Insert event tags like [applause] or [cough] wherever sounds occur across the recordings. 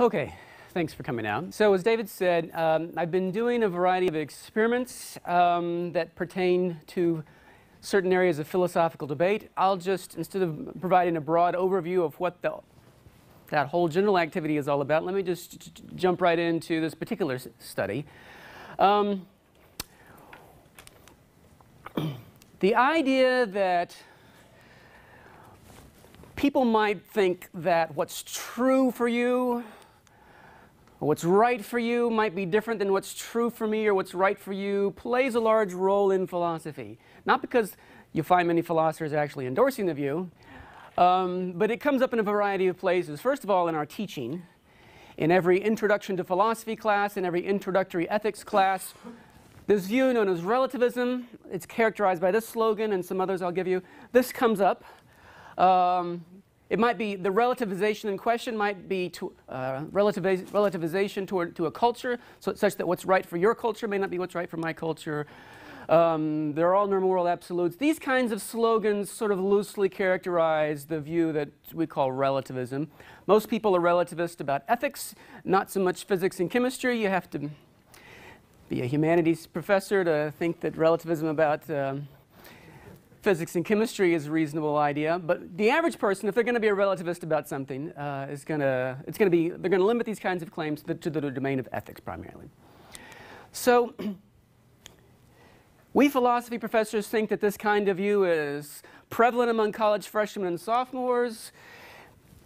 Okay, thanks for coming out. So as David said, um, I've been doing a variety of experiments um, that pertain to certain areas of philosophical debate. I'll just, instead of providing a broad overview of what the, that whole general activity is all about, let me just jump right into this particular study. Um, [clears throat] the idea that people might think that what's true for you What's right for you might be different than what's true for me or what's right for you plays a large role in philosophy. Not because you find many philosophers actually endorsing the view, um, but it comes up in a variety of places. First of all, in our teaching, in every introduction to philosophy class, in every introductory ethics class, this view known as relativism, it's characterized by this slogan and some others I'll give you. This comes up. Um, it might be the relativization in question might be to, uh, relativiz relativization toward, to a culture, so, such that what's right for your culture may not be what's right for my culture. Um, they're all normal world absolutes. These kinds of slogans sort of loosely characterize the view that we call relativism. Most people are relativist about ethics, not so much physics and chemistry. You have to be a humanities professor to think that relativism about um, physics and chemistry is a reasonable idea, but the average person, if they're going to be a relativist about something, uh, is going to, it's going to be, they're going to limit these kinds of claims to the, to the domain of ethics primarily. So, [clears throat] we philosophy professors think that this kind of view is prevalent among college freshmen and sophomores,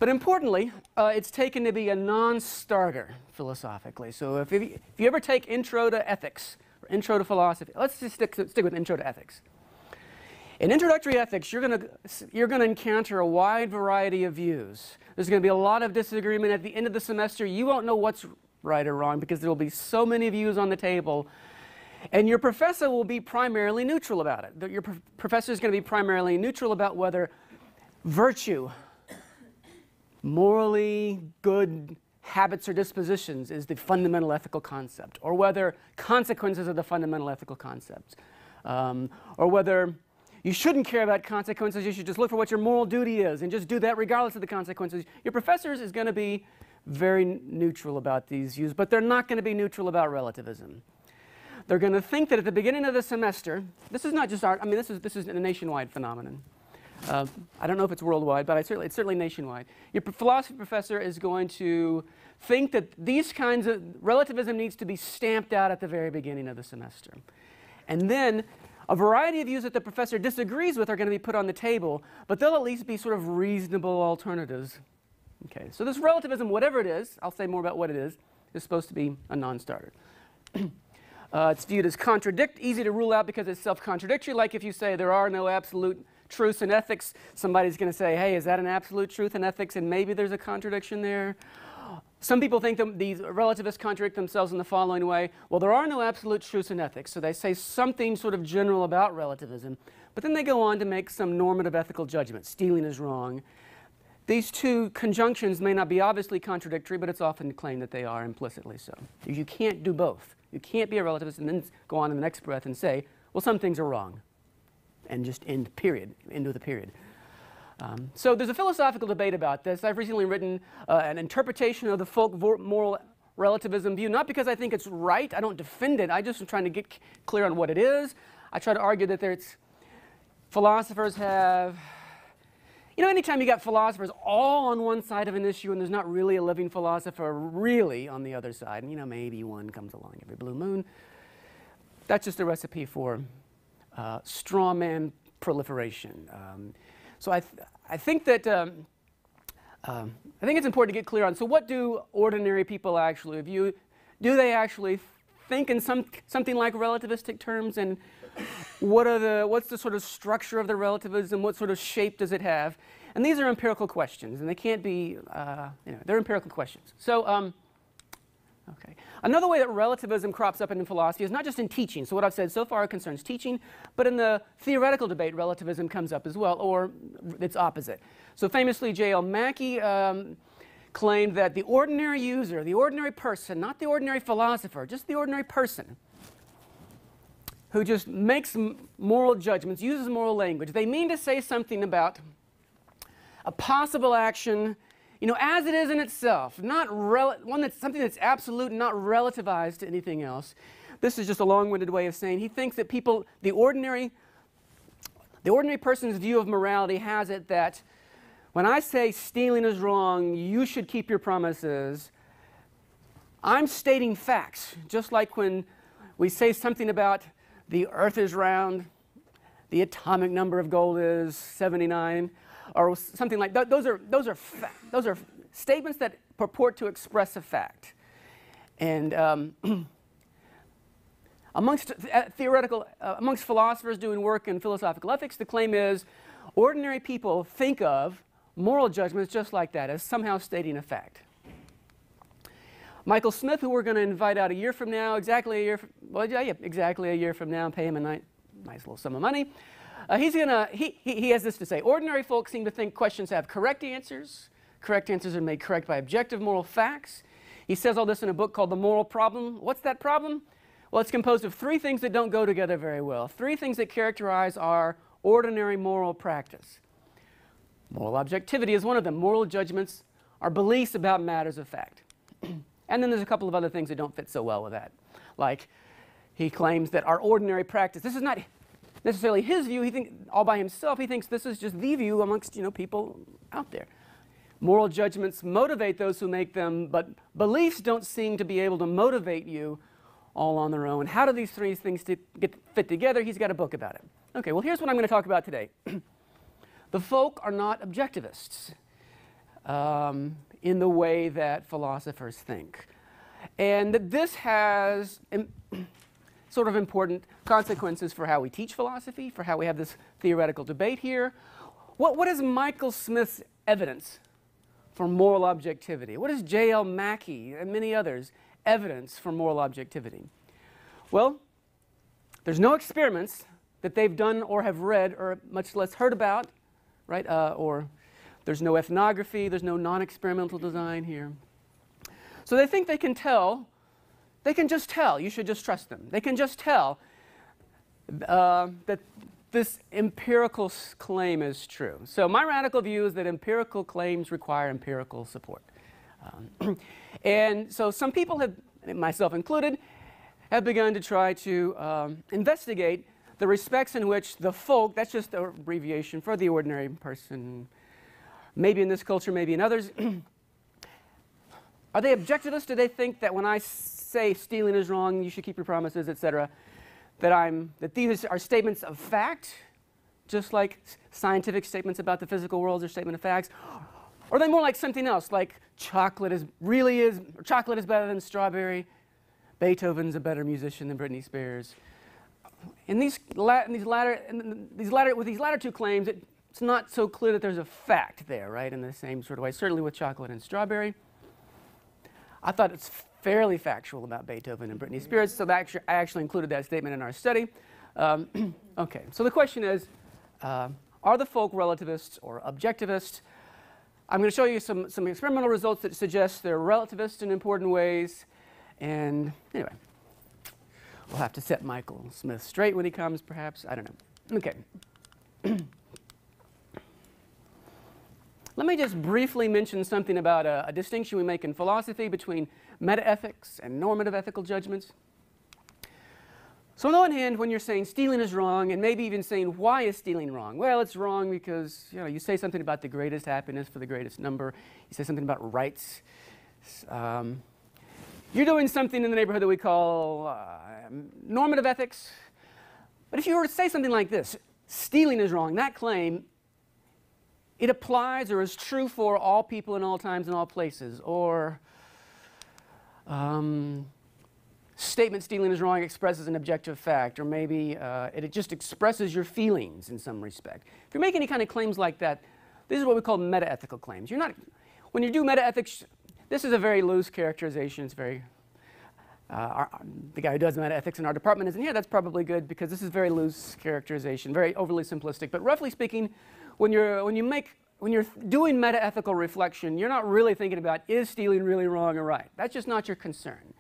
but importantly, uh, it's taken to be a non-starter philosophically. So if, if you ever take Intro to Ethics, or Intro to Philosophy, let's just stick, stick with Intro to Ethics. In introductory ethics, you're going to you're going to encounter a wide variety of views. There's going to be a lot of disagreement. At the end of the semester, you won't know what's right or wrong because there will be so many views on the table. And your professor will be primarily neutral about it. Your pro professor is going to be primarily neutral about whether virtue, morally good habits or dispositions is the fundamental ethical concept, or whether consequences are the fundamental ethical concepts, um, or whether you shouldn't care about consequences. You should just look for what your moral duty is and just do that regardless of the consequences. Your professors is going to be very neutral about these views, but they're not going to be neutral about relativism. They're going to think that at the beginning of the semester, this is not just art, I mean, this is, this is a nationwide phenomenon. Uh, I don't know if it's worldwide, but certainly, it's certainly nationwide. Your philosophy professor is going to think that these kinds of relativism needs to be stamped out at the very beginning of the semester. And then a variety of views that the professor disagrees with are going to be put on the table, but they'll at least be sort of reasonable alternatives. Okay, so this relativism, whatever it is, I'll say more about what it is, is supposed to be a non-starter. [clears throat] uh, it's viewed as contradict, easy to rule out because it's self-contradictory, like if you say there are no absolute truths in ethics, somebody's going to say, hey, is that an absolute truth in ethics? And maybe there's a contradiction there. Some people think that these relativists contradict themselves in the following way. Well, there are no absolute truths in ethics, so they say something sort of general about relativism, but then they go on to make some normative ethical judgment. Stealing is wrong. These two conjunctions may not be obviously contradictory, but it's often claimed that they are implicitly so. You can't do both. You can't be a relativist and then go on in the next breath and say, well, some things are wrong, and just end, period, end with a period. Um, so there's a philosophical debate about this. I've recently written uh, an interpretation of the folk moral relativism view, not because I think it's right, I don't defend it, I just am trying to get clear on what it is. I try to argue that there's, philosophers have, you know, anytime you got philosophers all on one side of an issue and there's not really a living philosopher really on the other side, and you know, maybe one comes along every blue moon, that's just a recipe for uh, straw man proliferation. Um, so I, th I think that um, um, I think it's important to get clear on. So what do ordinary people actually view? Do they actually think in some something like relativistic terms? And what are the what's the sort of structure of the relativism? What sort of shape does it have? And these are empirical questions, and they can't be uh, you know they're empirical questions. So. Um, Okay. Another way that relativism crops up in philosophy is not just in teaching. So what I've said so far concerns teaching, but in the theoretical debate, relativism comes up as well, or its opposite. So famously, J.L. Mackie um, claimed that the ordinary user, the ordinary person, not the ordinary philosopher, just the ordinary person, who just makes moral judgments, uses moral language, they mean to say something about a possible action you know, as it is in itself, not rel- one that's something that's absolute, and not relativized to anything else. This is just a long-winded way of saying he thinks that people, the ordinary, the ordinary person's view of morality has it that when I say stealing is wrong, you should keep your promises. I'm stating facts, just like when we say something about the earth is round, the atomic number of gold is 79, or something like that. Those are, those are, those are statements that purport to express a fact. And um, [clears throat] amongst uh, theoretical, uh, amongst philosophers doing work in philosophical ethics, the claim is ordinary people think of moral judgments just like that, as somehow stating a fact. Michael Smith, who we're going to invite out a year from now, exactly a year, from, well, yeah, yeah, exactly a year from now, pay him a ni- nice little sum of money. Uh, he's gonna, he, he, he has this to say Ordinary folks seem to think questions have correct answers. Correct answers are made correct by objective moral facts. He says all this in a book called The Moral Problem. What's that problem? Well, it's composed of three things that don't go together very well. Three things that characterize our ordinary moral practice. Moral objectivity is one of them. Moral judgments are beliefs about matters of fact. [clears throat] and then there's a couple of other things that don't fit so well with that. Like he claims that our ordinary practice, this is not necessarily his view, he think all by himself, he thinks this is just the view amongst you know, people out there. Moral judgments motivate those who make them, but beliefs don't seem to be able to motivate you all on their own. How do these three things to get fit together? He's got a book about it. Okay, well, here's what I'm going to talk about today. [clears throat] the folk are not objectivists um, in the way that philosophers think. And this has [clears throat] sort of important consequences for how we teach philosophy, for how we have this theoretical debate here. What, what is Michael Smith's evidence for moral objectivity? What is J.L. Mackie and many others' evidence for moral objectivity? Well, there's no experiments that they've done or have read or much less heard about, right? Uh, or there's no ethnography, there's no non experimental design here. So they think they can tell they can just tell. You should just trust them. They can just tell uh, that this empirical claim is true. So my radical view is that empirical claims require empirical support. Um, [clears throat] and so some people have, myself included, have begun to try to um, investigate the respects in which the folk, that's just an abbreviation for the ordinary person, maybe in this culture, maybe in others, [clears throat] are they objectivists? Do they think that when I say stealing is wrong, you should keep your promises, etc. That I'm that these are statements of fact, just like scientific statements about the physical world are statement of facts. Or are they more like something else, like chocolate is really is chocolate is better than strawberry, Beethoven's a better musician than Britney Spears. In these, in these latter, in these latter, with these latter two claims, it, it's not so clear that there's a fact there, right? In the same sort of way, certainly with chocolate and strawberry. I thought it's fairly factual about Beethoven and Britney Spears, so I actually included that statement in our study. Um, [clears throat] okay, so the question is uh, are the folk relativists or objectivists? I'm going to show you some, some experimental results that suggest they're relativist in important ways. And anyway, we'll have to set Michael Smith straight when he comes, perhaps. I don't know. Okay. [clears throat] Let me just briefly mention something about a, a distinction we make in philosophy between metaethics and normative ethical judgments. So on the one hand, when you're saying stealing is wrong, and maybe even saying why is stealing wrong? Well, it's wrong because you know you say something about the greatest happiness for the greatest number. You say something about rights. Um, you're doing something in the neighborhood that we call uh, normative ethics. But if you were to say something like this, stealing is wrong, that claim, it applies or is true for all people in all times and all places, or um, statement stealing is wrong expresses an objective fact, or maybe uh, it, it just expresses your feelings in some respect. If you make any kind of claims like that, this is what we call metaethical claims. You're not, when you do metaethics, this is a very loose characterization. It's very, uh, our, the guy who does metaethics in our department isn't here. That's probably good because this is very loose characterization, very overly simplistic. But roughly speaking, when, you're, when you make when you're doing metaethical reflection, you're not really thinking about is stealing really wrong or right. That's just not your concern.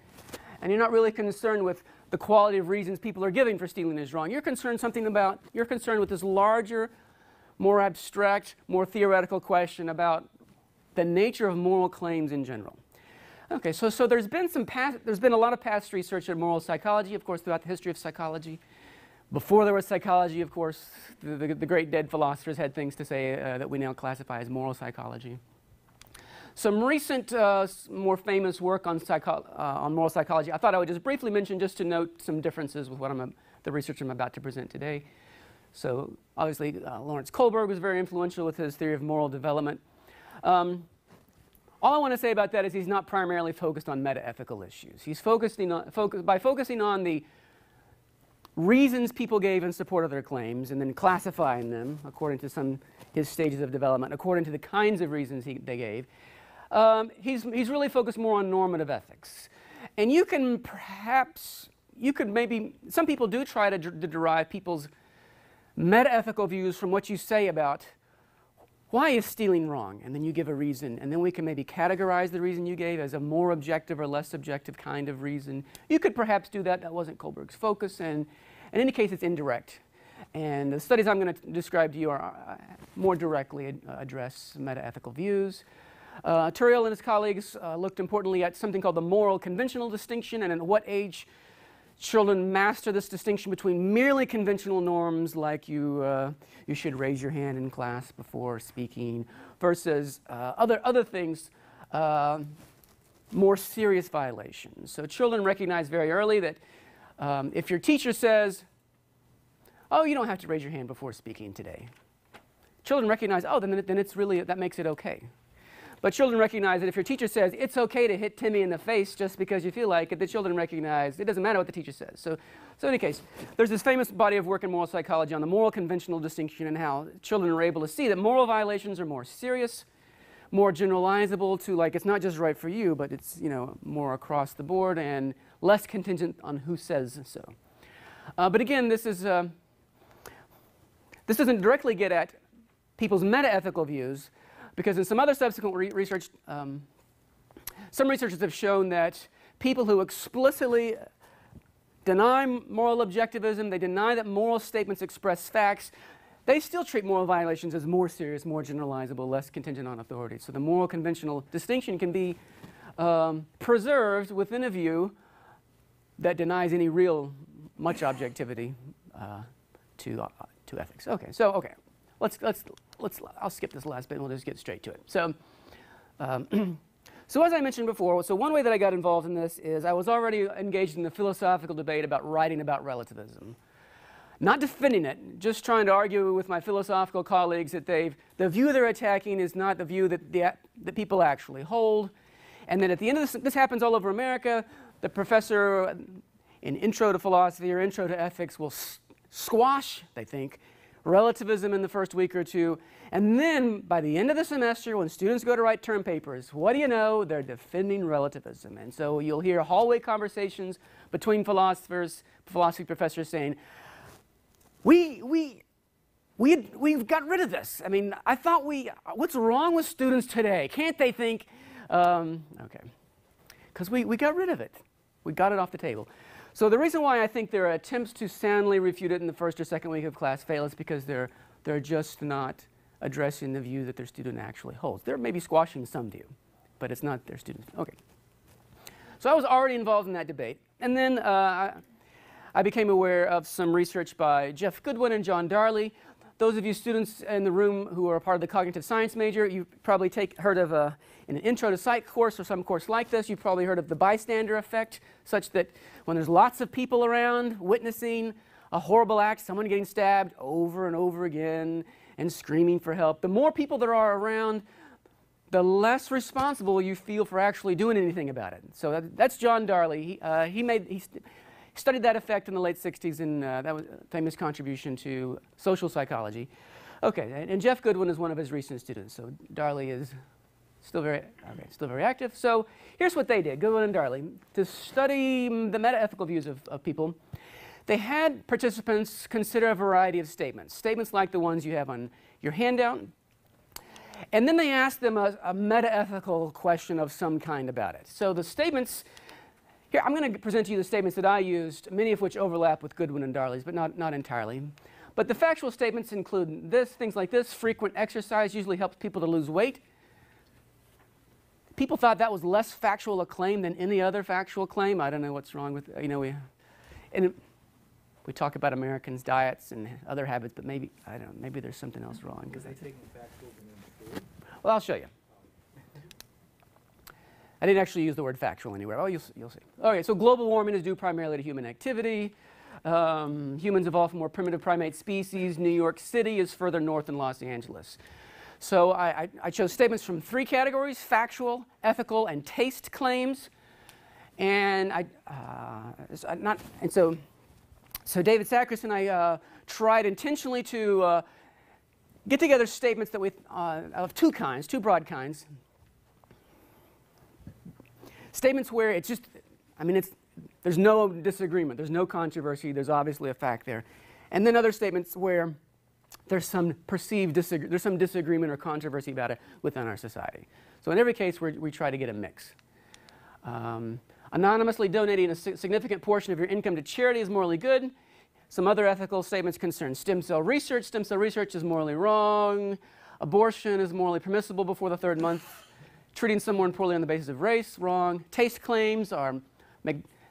And you're not really concerned with the quality of reasons people are giving for stealing is wrong. You're concerned something about you're concerned with this larger, more abstract, more theoretical question about the nature of moral claims in general. Okay, so, so there's been some past, there's been a lot of past research in moral psychology, of course, throughout the history of psychology. Before there was psychology, of course, the, the, the great dead philosophers had things to say uh, that we now classify as moral psychology. Some recent, uh, more famous work on, psycho- uh, on moral psychology, I thought I would just briefly mention just to note some differences with what I'm, the research I'm about to present today. So obviously, uh, Lawrence Kohlberg was very influential with his theory of moral development. Um, all I want to say about that is he's not primarily focused on meta-ethical issues. He's focusing on, focus, by focusing on the reasons people gave in support of their claims and then classifying them according to some his stages of development, according to the kinds of reasons he, they gave. Um, he's, he's really focused more on normative ethics. And you can perhaps, you could maybe, some people do try to, to derive people's meta-ethical views from what you say about why is stealing wrong? And then you give a reason. And then we can maybe categorize the reason you gave as a more objective or less objective kind of reason. You could perhaps do that. That wasn't Kohlberg's focus. And in any case, it's indirect. And the studies I'm going to describe to you are uh, more directly ad address meta-ethical views. Uh, Turiel and his colleagues uh, looked importantly at something called the moral conventional distinction and at what age children master this distinction between merely conventional norms like you, uh, you should raise your hand in class before speaking versus uh, other, other things, uh, more serious violations. So children recognize very early that um, if your teacher says, oh, you don't have to raise your hand before speaking today, children recognize, oh, then, then it's really, that makes it okay. But children recognize that if your teacher says it's okay to hit Timmy in the face just because you feel like it, the children recognize it doesn't matter what the teacher says. So, so in any case, there's this famous body of work in moral psychology on the moral conventional distinction and how children are able to see that moral violations are more serious, more generalizable to like it's not just right for you, but it's you know more across the board and less contingent on who says so. Uh, but again, this is uh, this doesn't directly get at people's meta-ethical views, because in some other subsequent re research, um, some researchers have shown that people who explicitly deny moral objectivism, they deny that moral statements express facts, they still treat moral violations as more serious, more generalizable, less contingent on authority. So the moral conventional distinction can be um, preserved within a view that denies any real much objectivity uh, to, uh, to ethics. Okay, so okay, let's, let's, let's, I'll skip this last bit and we'll just get straight to it. So, um, [clears throat] so as I mentioned before, so one way that I got involved in this is I was already engaged in the philosophical debate about writing about relativism. Not defending it, just trying to argue with my philosophical colleagues that they've, the view they're attacking is not the view that, the, that people actually hold. And then at the end of this, this happens all over America, the professor in Intro to Philosophy or Intro to Ethics will squash, they think, relativism in the first week or two. And then by the end of the semester, when students go to write term papers, what do you know? They're defending relativism. And so you'll hear hallway conversations between philosophers, philosophy professors saying, we, we, we, we've got rid of this. I mean, I thought we, what's wrong with students today? Can't they think, um, okay, because we, we got rid of it. We got it off the table. So the reason why I think their attempts to soundly refute it in the first or second week of class fail is because they're, they're just not addressing the view that their student actually holds. They're maybe squashing some view, but it's not their student. Okay. So I was already involved in that debate. And then uh, I became aware of some research by Jeff Goodwin and John Darley. Those of you students in the room who are part of the cognitive science major, you've probably take, heard of a, in an intro to psych course or some course like this, you've probably heard of the bystander effect, such that when there's lots of people around witnessing a horrible act, someone getting stabbed over and over again and screaming for help, the more people there are around, the less responsible you feel for actually doing anything about it. So that, that's John Darley. He, uh, he made, he studied that effect in the late 60s, and uh, that was a famous contribution to social psychology. Okay, and, Jeff Goodwin is one of his recent students, so Darley is Still very, okay, still very active. So here's what they did, Goodwin and Darley, to study the meta-ethical views of, of people. They had participants consider a variety of statements, statements like the ones you have on your handout. And then they asked them a, a meta-ethical question of some kind about it. So the statements, here I'm going to present to you the statements that I used, many of which overlap with Goodwin and Darley's, but not, not entirely. But the factual statements include this, things like this, frequent exercise usually helps people to lose weight. people thought that was less factual a claim than any other factual claim. I don't know what's wrong with, you know, we, and it, we talk about Americans' diets and other habits, but maybe, I don't know, maybe there's something else wrong. Was they taking factual Well, I'll show you. I didn't actually use the word factual anywhere. Oh, you'll, you'll see. Okay, so global warming is due primarily to human activity. Um, humans evolved from more primitive primate species. New York City is further north than Los Angeles. So I, I, I chose statements from three categories factual, ethical, and taste claims. And I, uh, not, and so, so David Sackris and I uh, tried intentionally to uh, get together statements that we, uh, of two kinds, two broad kinds. Statements where it's just, I mean, it's, there's no disagreement, there's no controversy, there's obviously a fact there. And then other statements where there's some perceived there's some disagreement or controversy about it within our society. So in every case, we we try to get a mix. Um, anonymously donating a significant portion of your income to charity is morally good. Some other ethical statements concern stem cell research. Stem cell research is morally wrong. Abortion is morally permissible before the third month. Treating someone poorly on the basis of race, wrong. Taste claims are,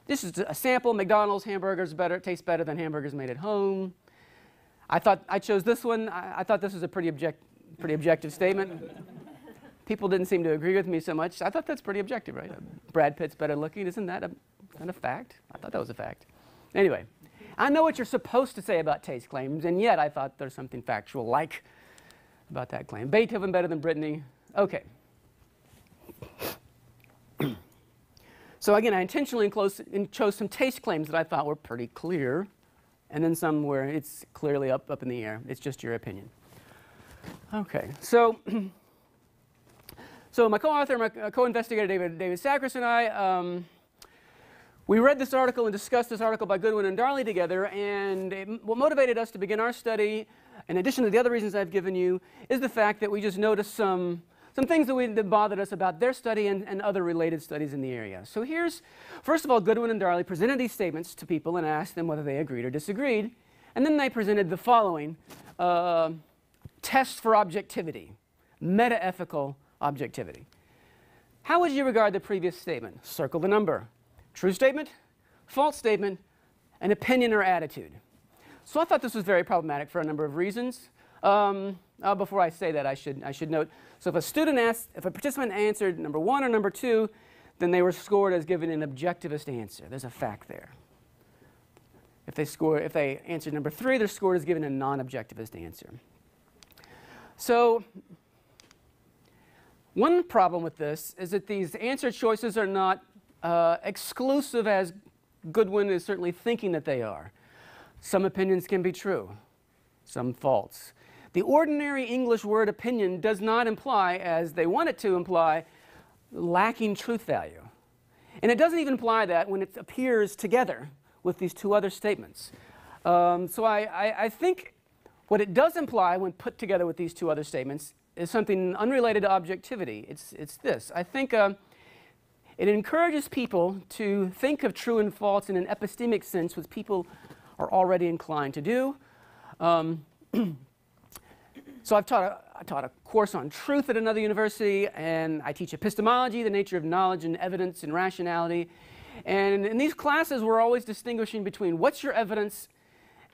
this is a sample. McDonald's hamburgers better, taste better than hamburgers made at home. I thought I chose this one. I, I thought this was a pretty, object, pretty objective statement. People didn't seem to agree with me so much. I thought that's pretty objective, right? Brad Pitt's better looking. Isn't that a kind of fact? I thought that was a fact. Anyway, I know what you're supposed to say about taste claims, and yet I thought there's something factual like about that claim. Beethoven better than Britney. Okay. So again, I intentionally chose some taste claims that I thought were pretty clear, and then some where it's clearly up, up in the air. It's just your opinion. Okay, so [clears throat] so my co-author, my co-investigator David, David Sackris and I, um, we read this article and discussed this article by Goodwin and Darley together, and it, what motivated us to begin our study, in addition to the other reasons I've given you, is the fact that we just noticed some some things that, we, that bothered us about their study and, and other related studies in the area. So here's, first of all, Goodwin and Darley presented these statements to people and asked them whether they agreed or disagreed. And then they presented the following uh, tests for objectivity, meta-ethical objectivity. How would you regard the previous statement? Circle the number. True statement, false statement, an opinion or attitude. So I thought this was very problematic for a number of reasons. Um, uh, before I say that, I should, I should note, so if a student asked, if a participant answered number one or number two, then they were scored as giving an objectivist answer. There's a fact there. If they, score, if they answered number three, they're scored as giving a non-objectivist answer. So one problem with this is that these answer choices are not uh, exclusive as Goodwin is certainly thinking that they are. Some opinions can be true, some false. The ordinary English word opinion does not imply, as they want it to imply, lacking truth value. And it doesn't even imply that when it appears together with these two other statements. Um, so I, I, I, think what it does imply when put together with these two other statements is something unrelated to objectivity. It's, it's this. I think uh, it encourages people to think of true and false in an epistemic sense, which people are already inclined to do. Um, [clears throat] So I've taught a, I taught a course on truth at another university, and I teach epistemology, the nature of knowledge and evidence and rationality. And in these classes, we're always distinguishing between what's your evidence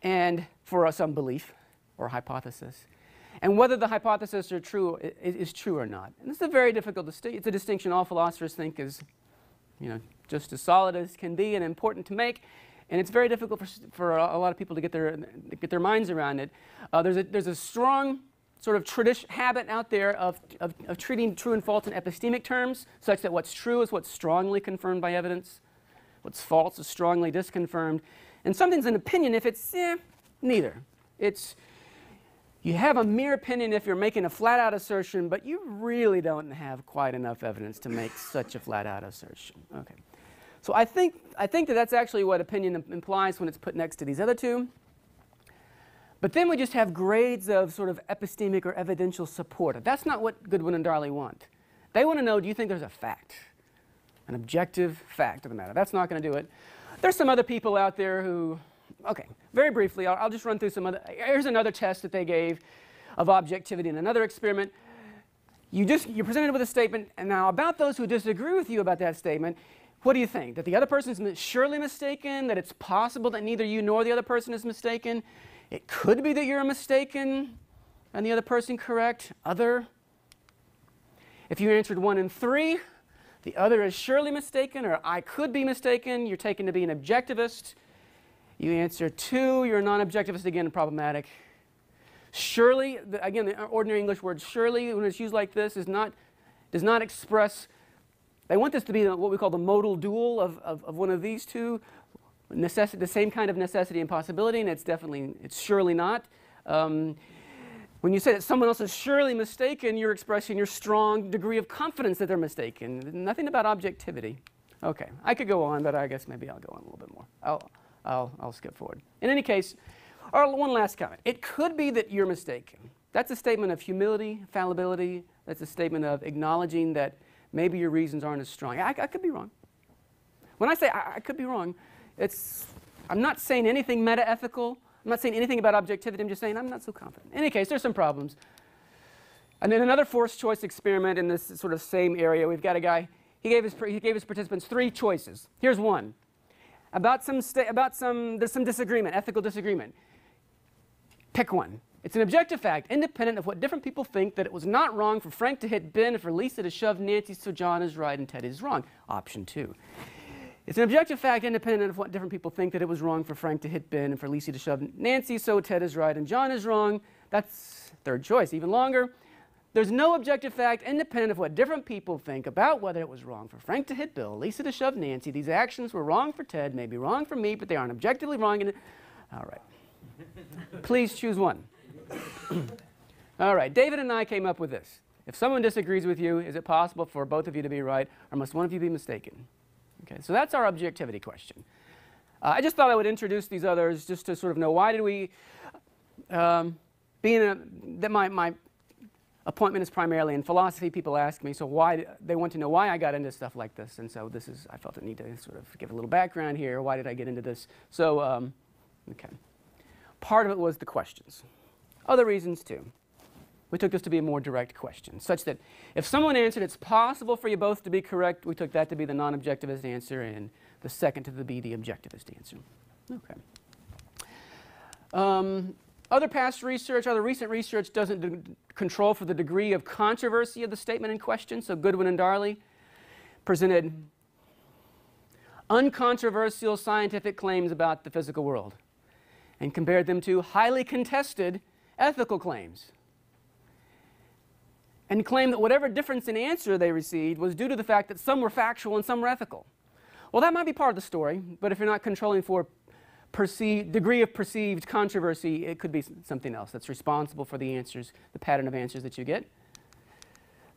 and for some belief or hypothesis, and whether the hypothesis are true is, is true or not. And is a very difficult distinction. It's a distinction all philosophers think is, you know, just as solid as can be and important to make. And it's very difficult for, for a, lot of people to get their, get their minds around it. Uh, there's, a, there's a strong sort of tradition, habit out there of, of, of, treating true and false in epistemic terms, such that what's true is what's strongly confirmed by evidence, what's false is strongly disconfirmed, and something's an opinion if it's eh, neither. It's you have a mere opinion if you're making a flat out assertion, but you really don't have quite enough evidence to make [laughs] such a flat out assertion. Okay. So I think, I think that that's actually what opinion implies when it's put next to these other two. But then we just have grades of sort of epistemic or evidential support. That's not what Goodwin and Darley want. They want to know, do you think there's a fact, an objective fact of the matter? That's not going to do it. There's some other people out there who, okay, very briefly, I'll, I'll just run through some other, here's another test that they gave of objectivity in another experiment. you just you're presented with a statement, and now about those who disagree with you about that statement, what do you think? That the other person is surely mistaken? That it's possible that neither you nor the other person is mistaken? It could be that you're mistaken and the other person correct. Other. If you answered one and three, the other is surely mistaken, or I could be mistaken. You're taken to be an objectivist. You answer two, you're a non objectivist, again, problematic. Surely, again, the ordinary English word surely, when it's used like this, is not, does not express, they want this to be what we call the modal dual of, of, of one of these two, necessity, the same kind of necessity and possibility, and it's definitely, it's surely not. Um, when you say that someone else is surely mistaken, you're expressing your strong degree of confidence that they're mistaken. Nothing about objectivity. Okay, I could go on, but I guess maybe I'll go on a little bit more. I'll, I'll, I'll skip forward. In any case, or one last comment. It could be that you're mistaken. That's a statement of humility, fallibility. That's a statement of acknowledging that maybe your reasons aren't as strong. I, I could be wrong. When I say I, I could be wrong, it's, I'm not saying anything meta ethical. I'm not saying anything about objectivity. I'm just saying I'm not so confident. In any case, there's some problems. And then another forced choice experiment in this sort of same area. We've got a guy, he gave his, he gave his participants three choices. Here's one. About some, about some, there's some disagreement, ethical disagreement. Pick one. It's an objective fact, independent of what different people think, that it was not wrong for Frank to hit Ben and for Lisa to shove Nancy so John is right and Ted is wrong. Option two. It's an objective fact independent of what different people think that it was wrong for Frank to hit Ben and for Lisa to shove Nancy, so Ted is right and John is wrong. That's third choice, even longer. There's no objective fact independent of what different people think about whether it was wrong for Frank to hit Bill, Lisa to shove Nancy. These actions were wrong for Ted, may be wrong for me, but they aren't objectively wrong. In All right. [laughs] Please choose one. [coughs] All right. David and I came up with this. If someone disagrees with you, is it possible for both of you to be right, or must one of you be mistaken? Okay, so that's our objectivity question. Uh, I just thought I would introduce these others just to sort of know why did we, um, being a, that my, my appointment is primarily in philosophy, people ask me, so why, they want to know why I got into stuff like this. And so this is, I felt a need to sort of give a little background here. Why did I get into this? So, um, okay. Part of it was the questions. Other reasons too. We took this to be a more direct question, such that if someone answered, it's possible for you both to be correct, we took that to be the non objectivist answer, and the second to be the objectivist answer. Okay. Um, other past research, other recent research doesn't control for the degree of controversy of the statement in question. So Goodwin and Darley presented uncontroversial scientific claims about the physical world and compared them to highly contested ethical claims and claimed that whatever difference in answer they received was due to the fact that some were factual and some were ethical. Well, that might be part of the story, but if you're not controlling for perceived, degree of perceived controversy, it could be something else that's responsible for the answers, the pattern of answers that you get.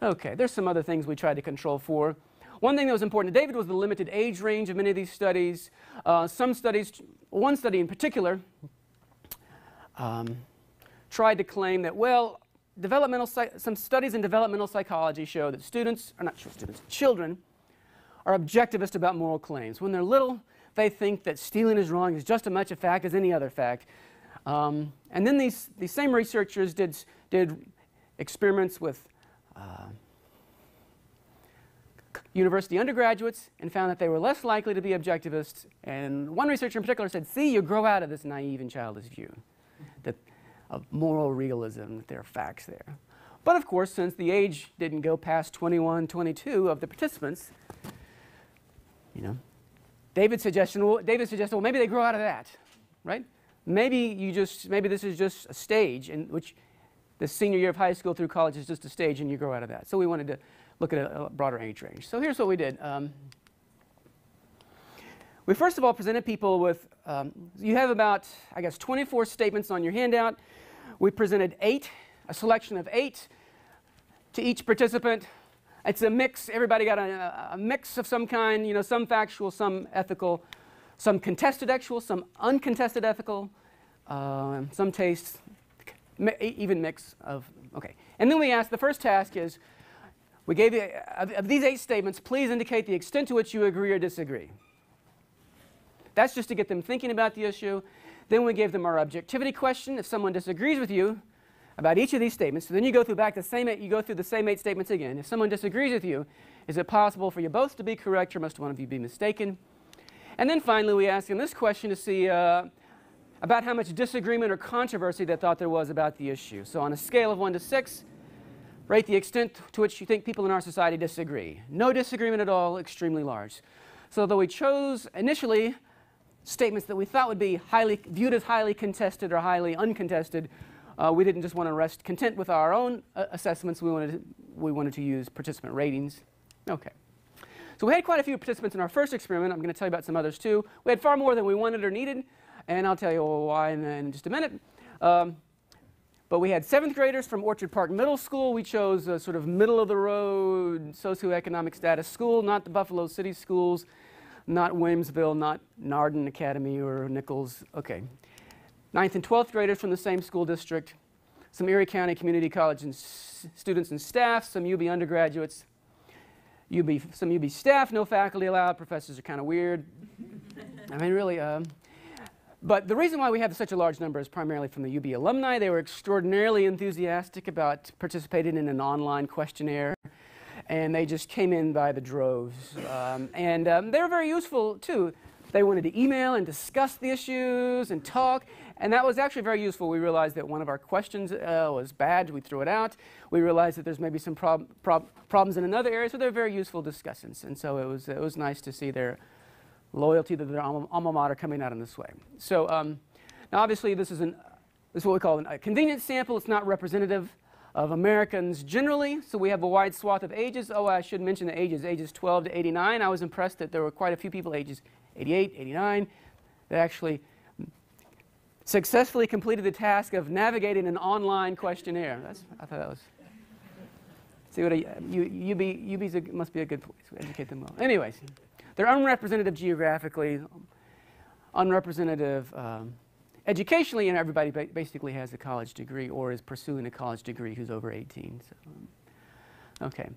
Okay, there's some other things we tried to control for. One thing that was important to David was the limited age range of many of these studies. Uh, some studies, one study in particular, um, tried to claim that, well, developmental some studies in developmental psychology show that students, or not students, children, are objectivist about moral claims. When they're little, they think that stealing is wrong is just as much a fact as any other fact. Um, and then these, these same researchers did, did experiments with uh, university undergraduates and found that they were less likely to be objectivists. And one researcher in particular said, see, you grow out of this naive and childish view. Of moral realism, that there are facts there. But of course, since the age didn't go past 21, 22 of the participants, you know, David suggested, well, David suggested, well, maybe they grow out of that, right? Maybe you just, maybe this is just a stage in which the senior year of high school through college is just a stage and you grow out of that. So we wanted to look at a, a broader age range. So here's what we did. Um, we first of all presented people with, um, you have about, I guess, 24 statements on your handout. We presented eight, a selection of eight to each participant. It's a mix, everybody got a, a mix of some kind, you know, some factual, some ethical, some contested actual, some uncontested ethical, uh, some taste, even mix of, okay. And then we asked, the first task is, we gave you, of, of these eight statements, please indicate the extent to which you agree or disagree. That's just to get them thinking about the issue. Then we gave them our objectivity question. If someone disagrees with you, about each of these statements. So then you go through back the same eight, you go through the same eight statements again. If someone disagrees with you, is it possible for you both to be correct or must one of you be mistaken? And then finally, we ask them this question to see uh, about how much disagreement or controversy they thought there was about the issue. So on a scale of 1 to 6, rate the extent to which you think people in our society disagree. No disagreement at all, extremely large. So though we chose initially statements that we thought would be highly viewed as highly contested or highly uncontested, uh, we didn't just want to rest content with our own uh, assessments. We wanted, to, we wanted to use participant ratings. Okay. So we had quite a few participants in our first experiment. I'm going to tell you about some others too. We had far more than we wanted or needed, and I'll tell you why in, in just a minute. Um, but we had seventh graders from Orchard Park Middle School. We chose a sort of middle of the road socioeconomic status school, not the Buffalo City schools, not Williamsville, not Nardin Academy or Nichols. Okay. Ninth and 12th graders from the same school district, some Erie County Community College and students and staff, some UB undergraduates, UB, some UB staff, no faculty allowed, professors are kind of weird. I mean, really. Um, but the reason why we have such a large number is primarily from the UB alumni. They were extraordinarily enthusiastic about participating in an online questionnaire, and they just came in by the droves. Um, and um, they were very useful, too. They wanted to email and discuss the issues and talk, and that was actually very useful. We realized that one of our questions uh, was bad, we threw it out. We realized that there's maybe some prob prob problems in another area, so they're very useful discussants. And so it was, it was nice to see their loyalty to their alma, mater coming out in this way. So um, now obviously this is, an, this is what we call a convenience sample. It's not representative of Americans generally, so we have a wide swath of ages. Oh, I should mention the ages, ages 12 to 89. I was impressed that there were quite a few people ages 88, 89, that actually successfully completed the task of navigating an online questionnaire. That's, I thought that was. See what a, you, UB, UB's a, must be a good place to educate them well. Anyways, they're unrepresentative geographically, unrepresentative um, educationally, and everybody ba basically has a college degree or is pursuing a college degree who's over 18. So, okay.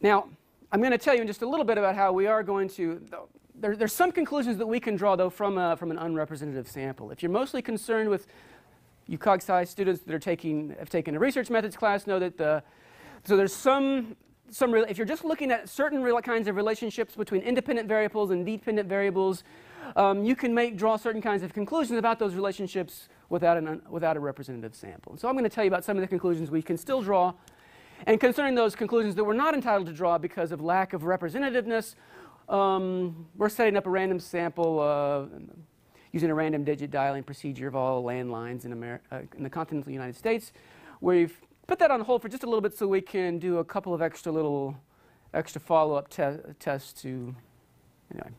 Now, I'm going to tell you in just a little bit about how we are going to, there, there's some conclusions that we can draw, though, from, a, from an unrepresentative sample. If you're mostly concerned with you cog sci students that are taking, have taken a research methods class know that the, so there's some, some if you're just looking at certain kinds of relationships between independent variables and dependent variables, um, you can make, draw certain kinds of conclusions about those relationships without, an, without a representative sample. So I'm going to tell you about some of the conclusions we can still draw and concerning those conclusions that we're not entitled to draw because of lack of representativeness, um, we're setting up a random sample uh, using a random digit dialing procedure of all landlines in, Ameri uh, in the continental United States. We've put that on hold for just a little bit so we can do a couple of extra little extra follow-up te tests to, anyway,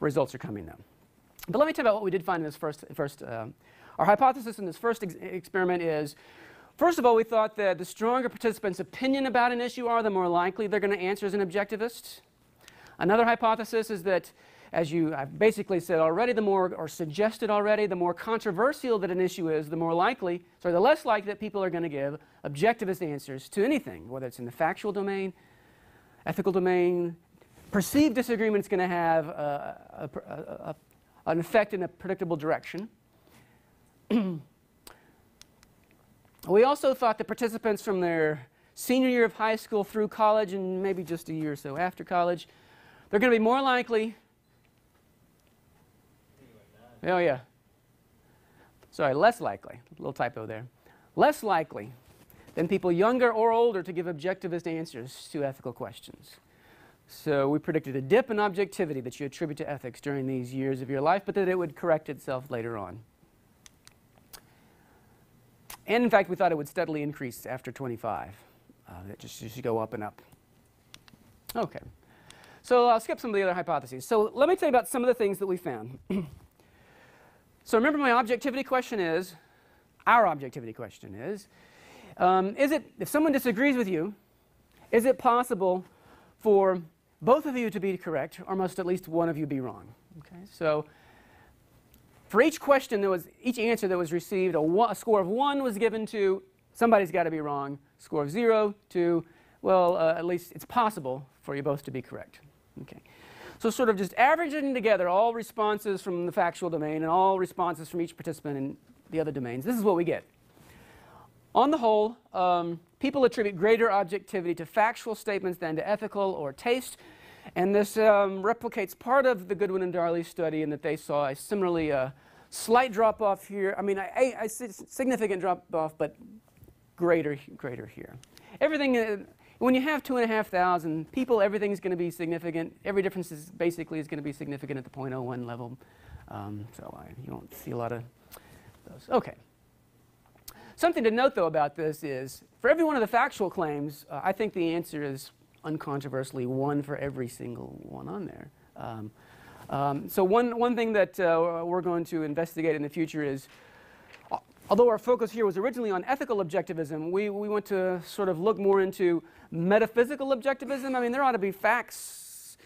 results are coming now. But let me tell you about what we did find in this first, first uh, our hypothesis in this first ex experiment is First of all, we thought that the stronger participants' opinion about an issue are, the more likely they're going to answer as an objectivist. Another hypothesis is that, as you I've basically said already, the more, or suggested already, the more controversial that an issue is, the more likely, sorry, the less likely that people are going to give objectivist answers to anything, whether it's in the factual domain, ethical domain. Perceived disagreement is going to have uh, a, a, a, an effect in a predictable direction. [clears throat] We also thought the participants from their senior year of high school through college and maybe just a year or so after college, they're going to be more likely. Oh, yeah. Sorry, less likely. Little typo there. Less likely than people younger or older to give objectivist answers to ethical questions. So we predicted a dip in objectivity that you attribute to ethics during these years of your life, but that it would correct itself later on. And in fact, we thought it would steadily increase after 25. Uh, it just should go up and up. Okay. So I'll skip some of the other hypotheses. So let me tell you about some of the things that we found. [clears throat] so remember my objectivity question is, our objectivity question is, um, is it, if someone disagrees with you, is it possible for both of you to be correct, or must at least one of you be wrong? Okay, so for each question, there was, each answer that was received, a, one, a score of 1 was given to somebody's got to be wrong, score of 0 to, well, uh, at least it's possible for you both to be correct. Okay. So sort of just averaging together all responses from the factual domain and all responses from each participant in the other domains, this is what we get. On the whole, um, people attribute greater objectivity to factual statements than to ethical or taste. And this um, replicates part of the Goodwin and Darley study in that they saw a similarly uh, slight drop off here. I mean, a, a significant drop off, but greater, greater here. Everything, uh, when you have two and a half thousand people, everything's going to be significant. Every difference is basically is going to be significant at the 0.01 level. Um, so I, you don't see a lot of those. Okay. Something to note, though, about this is for every one of the factual claims, uh, I think the answer is uncontroversially one for every single one on there. Um, um, so one, one thing that uh, we're going to investigate in the future is, although our focus here was originally on ethical objectivism, we, we want to sort of look more into metaphysical objectivism. I mean, there ought to be facts.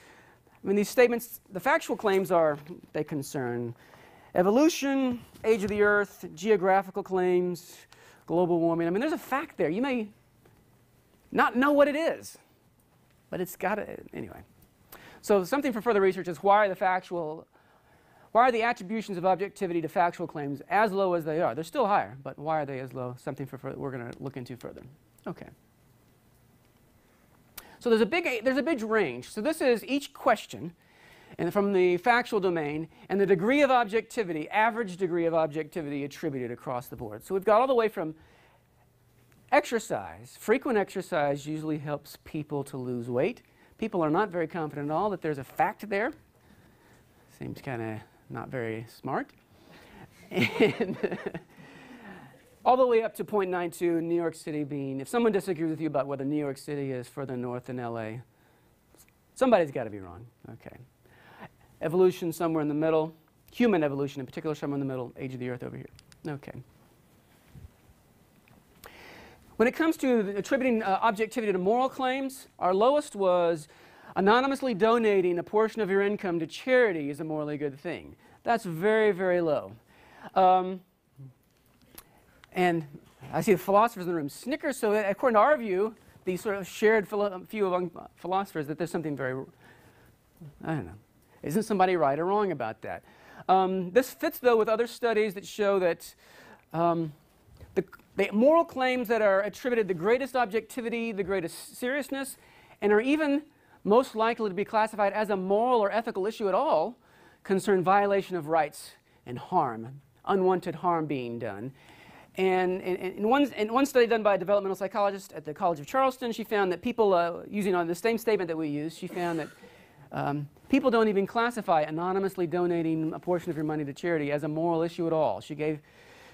I mean, these statements, the factual claims are, they concern evolution, age of the earth, geographical claims, global warming. I mean, there's a fact there. You may not know what it is, but it's got to, anyway. So something for further research is why are the factual, why are the attributions of objectivity to factual claims as low as they are? They're still higher, but why are they as low? Something for further, we're going to look into further. Okay. So there's a big there's a big range. So this is each question and from the factual domain and the degree of objectivity, average degree of objectivity attributed across the board. So we've got all the way from exercise. Frequent exercise usually helps people to lose weight. People are not very confident at all that there's a fact there. Seems kind of not very smart. And [laughs] all the way up to 0.92, New York City being, if someone disagrees with you about whether New York City is further north than LA, somebody's got to be wrong. Okay evolution somewhere in the middle, human evolution in particular somewhere in the middle, age of the earth over here. Okay. When it comes to attributing uh, objectivity to moral claims, our lowest was anonymously donating a portion of your income to charity is a morally good thing. That's very, very low. Um, and I see the philosophers in the room snicker, so according to our view, the sort of shared philo- view among philosophers, that there's something very, I don't know, isn't somebody right or wrong about that? Um, this fits, though, with other studies that show that um, the, the, moral claims that are attributed the greatest objectivity, the greatest seriousness, and are even most likely to be classified as a moral or ethical issue at all concern violation of rights and harm, unwanted harm being done. And in, one, in one study done by a developmental psychologist at the College of Charleston, she found that people, uh, using on the same statement that we use, she found that um, people don't even classify anonymously donating a portion of your money to charity as a moral issue at all. She gave,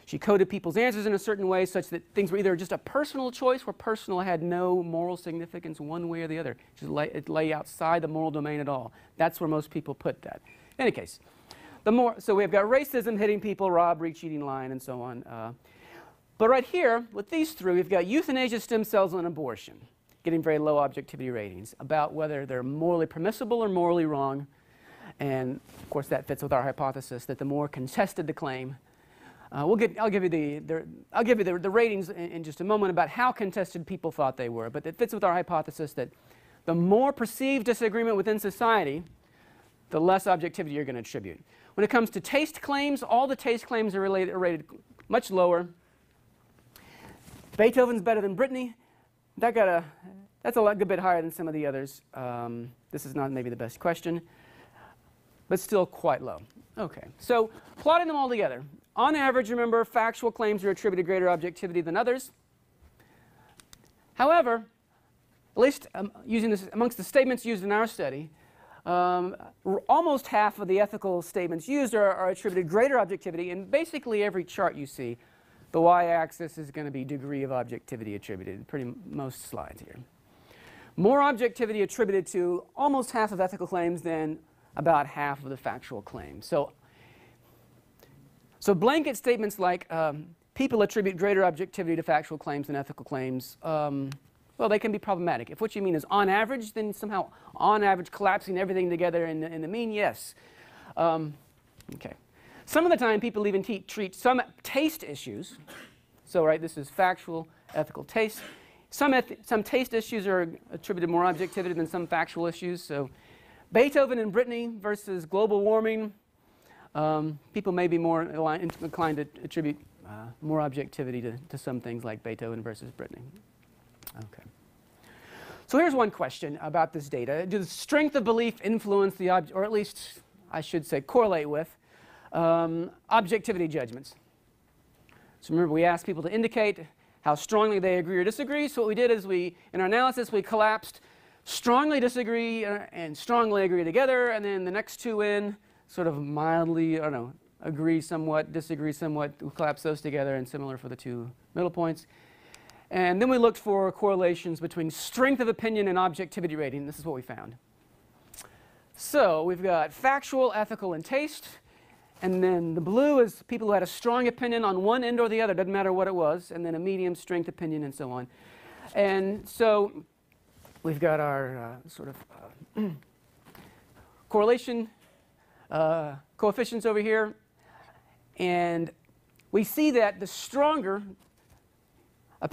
she coded people's answers in a certain way such that things were either just a personal choice where personal had no moral significance one way or the other. Lay, it lay outside the moral domain at all. That's where most people put that. In any case, the more, so we've got racism, hitting people, robbery, cheating, lying, and so on. Uh, but right here, with these three, we've got euthanasia, stem cells, and abortion getting very low objectivity ratings about whether they're morally permissible or morally wrong. And of course, that fits with our hypothesis that the more contested the claim, uh, we'll get, I'll give you, the, the I'll give you the, the ratings in, in, just a moment about how contested people thought they were. But it fits with our hypothesis that the more perceived disagreement within society, the less objectivity you're going to attribute. When it comes to taste claims, all the taste claims are, related, are rated much lower. Beethoven's better than Britney that got a, that's a good bit higher than some of the others. Um, this is not maybe the best question, but still quite low. Okay, so plotting them all together. On average, remember, factual claims are attributed greater objectivity than others. However, at least um, using this amongst the statements used in our study, um, almost half of the ethical statements used are, are attributed greater objectivity in basically every chart you see the y-axis is going to be degree of objectivity attributed, pretty most slides here. More objectivity attributed to almost half of ethical claims than about half of the factual claims. So, so blanket statements like um, people attribute greater objectivity to factual claims than ethical claims, um, well, they can be problematic. If what you mean is on average, then somehow on average collapsing everything together in the, in the mean, yes. Um, okay. Some of the time, people even treat some taste issues. So, right, this is factual, ethical taste. Some, some taste issues are attributed more objectivity than some factual issues. So, Beethoven and Britney versus global warming. Um, people may be more inclined to attribute uh, more objectivity to, to some things like Beethoven versus Britney. Okay. So here's one question about this data. Does the strength of belief influence the, ob- or at least I should say correlate with, um, objectivity judgments? So remember, we asked people to indicate how strongly they agree or disagree. So what we did is we, in our analysis, we collapsed strongly disagree uh, and strongly agree together, and then the next two in sort of mildly, I don't know, agree somewhat, disagree somewhat. We collapse those together, and similar for the two middle points. And then we looked for correlations between strength of opinion and objectivity rating. This is what we found. So we've got factual, ethical, and taste. And then the blue is people who had a strong opinion on one end or the other, doesn't matter what it was, and then a medium strength opinion and so on. And so we've got our uh, sort of uh, [clears throat] correlation uh, coefficients over here. And we see that the stronger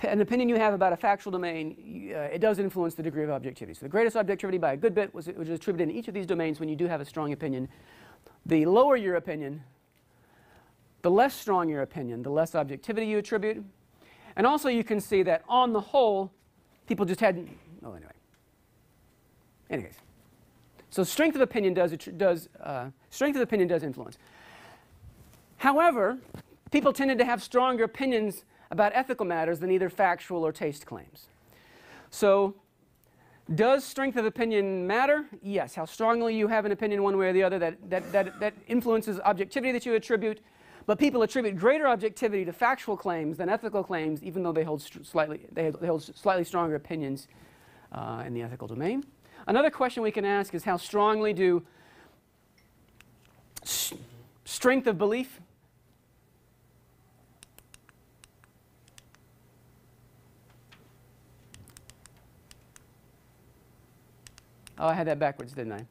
an opinion you have about a factual domain, uh, it does influence the degree of objectivity. So the greatest objectivity by a good bit was, was attributed in each of these domains when you do have a strong opinion. The lower your opinion, the less strong your opinion, the less objectivity you attribute. And also you can see that on the whole, people just had, oh anyway. Anyways, so strength of opinion does, does uh, strength of opinion does influence. However, people tended to have stronger opinions about ethical matters than either factual or taste claims. So, does strength of opinion matter? Yes. How strongly you have an opinion one way or the other, that, that, that, that influences objectivity that you attribute. But people attribute greater objectivity to factual claims than ethical claims, even though they hold, slightly, they, they hold slightly stronger opinions uh, in the ethical domain. Another question we can ask is how strongly do strength of belief Oh, I had that backwards, didn't I?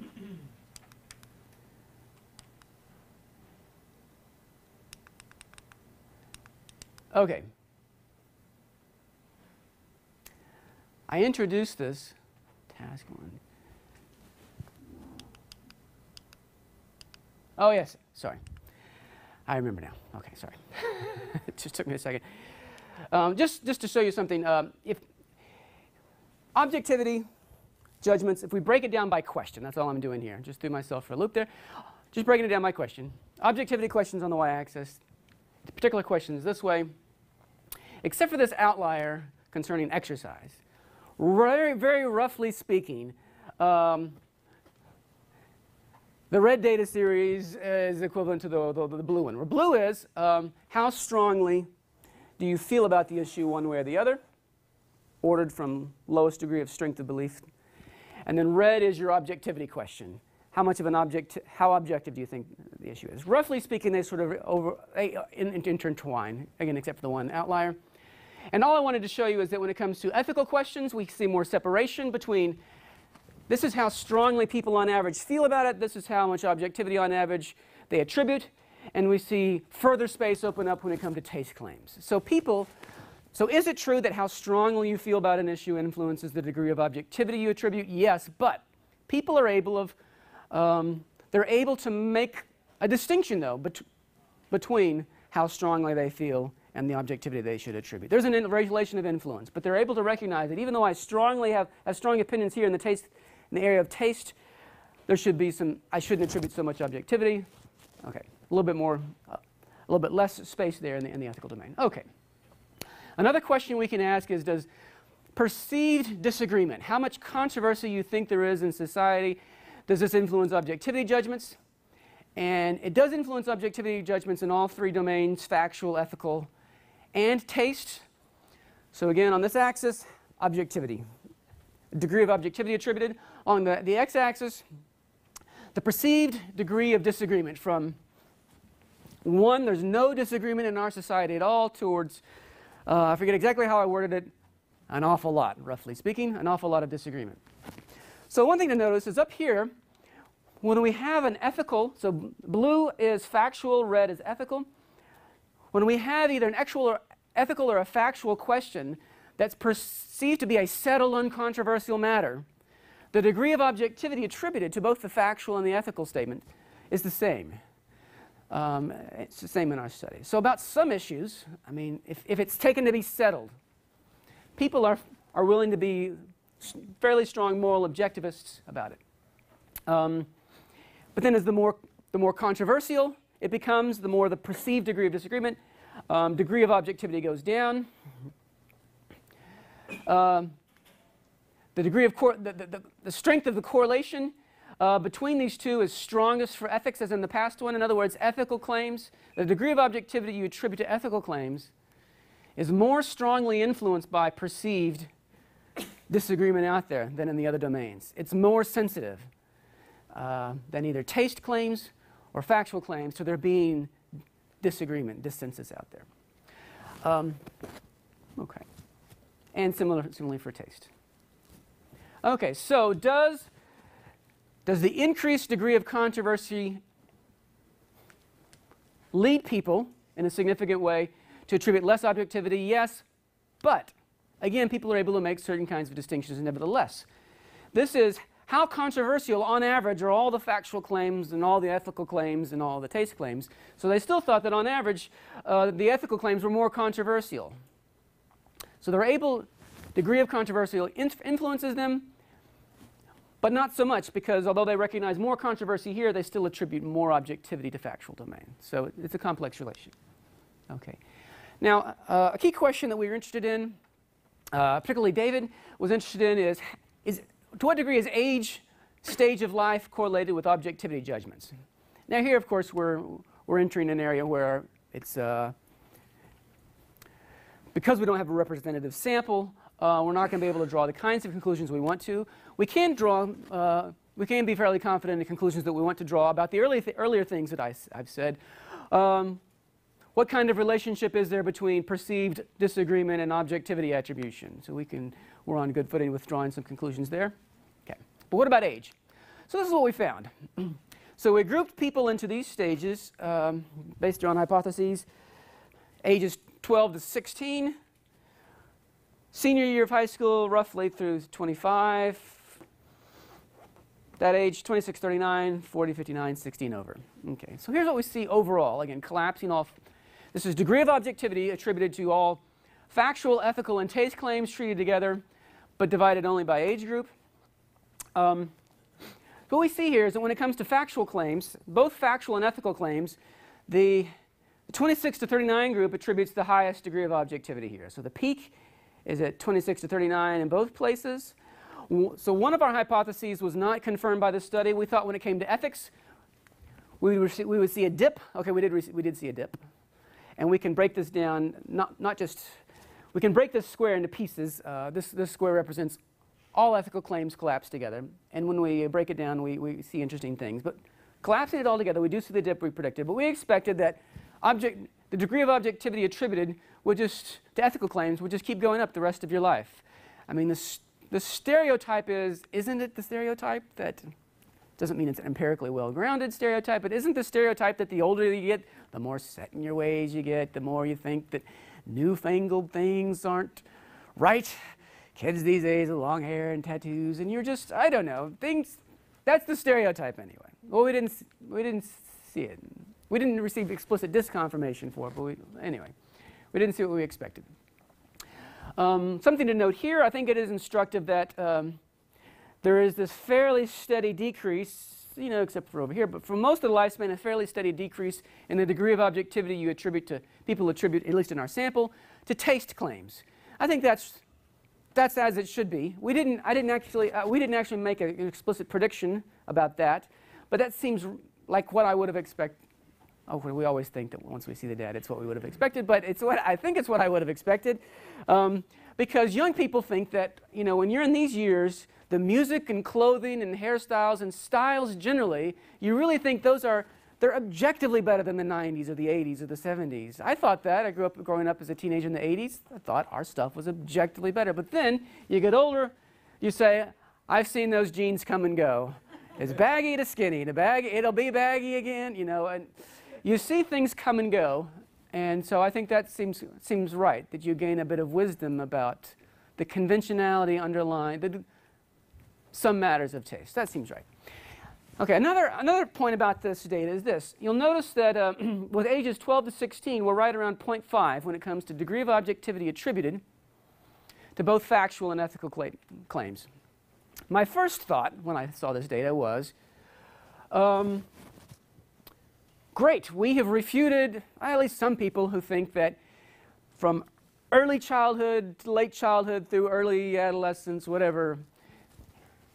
[clears throat] Okay. I introduced this task one. Oh, yes, sorry. I remember now. Okay, sorry. [laughs] it just took me a second. Um, just, just to show you something, um, if objectivity, judgments, if we break it down by question, that's all I'm doing here. Just threw myself for a loop there. Just breaking it down by question. Objectivity questions on the y-axis. Particular questions this way, except for this outlier concerning exercise. Very, very roughly speaking, um, the red data series is equivalent to the, the, the blue one. Where blue is um, how strongly do you feel about the issue one way or the other? Ordered from lowest degree of strength of belief. And then red is your objectivity question. How much of an object, how objective do you think the issue is? Roughly speaking, they sort of over, they uh, intertwine, again, except for the one outlier. And all I wanted to show you is that when it comes to ethical questions, we see more separation between this is how strongly people on average feel about it, this is how much objectivity on average they attribute, and we see further space open up when it comes to taste claims. So people, so is it true that how strongly you feel about an issue influences the degree of objectivity you attribute? Yes, but people are able of, um, they're able to make a distinction though bet between how strongly they feel and the objectivity they should attribute. There's an relation of influence, but they're able to recognize that even though I strongly have, have strong opinions here in the taste, in the area of taste, there should be some, I shouldn't attribute so much objectivity. Okay a little bit more, uh, a little bit less space there in the, in the ethical domain. Okay. Another question we can ask is does perceived disagreement, how much controversy you think there is in society, does this influence objectivity judgments? And it does influence objectivity judgments in all three domains, factual, ethical, and taste. So again, on this axis, objectivity, degree of objectivity attributed. On the, the x-axis, the perceived degree of disagreement from one, there's no disagreement in our society at all towards, uh, I forget exactly how I worded it, an awful lot, roughly speaking, an awful lot of disagreement. So one thing to notice is up here, when we have an ethical, so blue is factual, red is ethical. When we have either an actual or ethical or a factual question that's perceived to be a settled, uncontroversial matter, the degree of objectivity attributed to both the factual and the ethical statement is the same. Um, it's the same in our study. So about some issues, I mean, if, if it's taken to be settled, people are, are willing to be fairly strong moral objectivists about it. Um, but then as the more, the more controversial it becomes, the more the perceived degree of disagreement, um, degree of objectivity goes down. Um, the degree of the, the, the, strength of the correlation uh, between these two is strongest for ethics as in the past one. In other words, ethical claims, the degree of objectivity you attribute to ethical claims is more strongly influenced by perceived disagreement out there than in the other domains. It's more sensitive uh, than either taste claims or factual claims to there being disagreement, dissensus out there. Um, okay. And similar, similarly for taste. Okay, so does, does the increased degree of controversy lead people in a significant way to attribute less objectivity? Yes, but again, people are able to make certain kinds of distinctions nevertheless. This is how controversial, on average, are all the factual claims and all the ethical claims and all the taste claims? So they still thought that, on average, uh, the ethical claims were more controversial. So they're able, degree of controversial influences them, but not so much because although they recognize more controversy here, they still attribute more objectivity to factual domain. So it's a complex relation. Okay. Now, uh, a key question that we were interested in, uh, particularly David was interested in, is, is to what degree is age, stage of life correlated with objectivity judgments? Now here, of course, we're, we're entering an area where it's, uh, because we don't have a representative sample, uh, we're not going to be able to draw the kinds of conclusions we want to. We can draw, uh, we can be fairly confident in the conclusions that we want to draw about the early th earlier things that I, have said. Um, what kind of relationship is there between perceived disagreement and objectivity attribution? So we can, we're on good footing with drawing some conclusions there. Okay, but what about age? So this is what we found. [clears throat] so we grouped people into these stages um, based on hypotheses, ages 12 to 16, senior year of high school roughly through 25, that age 26, 39, 40, 59, 16 over. Okay, so here's what we see overall. Again, collapsing off. This is degree of objectivity attributed to all factual, ethical, and taste claims treated together, but divided only by age group. Um, what we see here is that when it comes to factual claims, both factual and ethical claims, the 26 to 39 group attributes the highest degree of objectivity here. So the peak is at 26 to 39 in both places. So one of our hypotheses was not confirmed by the study. We thought when it came to ethics, we would, see, we would see a dip. Okay, we did, we did see a dip. And we can break this down, not, not just, we can break this square into pieces. Uh, this, this square represents all ethical claims collapse together. And when we break it down, we, we see interesting things. But collapsing it all together, we do see the dip we predicted. But we expected that object, the degree of objectivity attributed would just, to ethical claims would just keep going up the rest of your life. I mean, the, the stereotype is, isn't it the stereotype that doesn't mean it's an empirically well-grounded stereotype, but isn't the stereotype that the older you get, the more set in your ways you get, the more you think that newfangled things aren't right, kids these days with long hair and tattoos, and you're just, I don't know, things, that's the stereotype anyway. Well, we didn't, we didn't see it. We didn't receive explicit disconfirmation for it, but we, anyway, we didn't see what we expected. Um, something to note here, I think it is instructive that um, there is this fairly steady decrease, you know, except for over here, but for most of the lifespan, a fairly steady decrease in the degree of objectivity you attribute to, people attribute, at least in our sample, to taste claims. I think that's that's as it should be. We didn't, I didn't actually, uh, we didn't actually make a, an explicit prediction about that, but that seems like what I would have expected. Oh, we always think that once we see the data, it's what we would have expected, but it's what I think it's what I would have expected, um, because young people think that you know when you're in these years, the music and clothing and hairstyles and styles generally, you really think those are they're objectively better than the 90s or the 80s or the 70s. I thought that. I grew up growing up as a teenager in the 80s. I thought our stuff was objectively better. But then you get older, you say, I've seen those jeans come and go. It's baggy to skinny. The bag, it'll be baggy again, you know. And you see things come and go. And so I think that seems, seems right, that you gain a bit of wisdom about the conventionality underlying the, some matters of taste. That seems right. Okay, another, another point about this data is this. You'll notice that uh, [clears throat] with ages 12 to 16, we're right around 0.5 when it comes to degree of objectivity attributed to both factual and ethical cla claims. My first thought when I saw this data was, um, great, we have refuted at least some people who think that from early childhood to late childhood through early adolescence, whatever,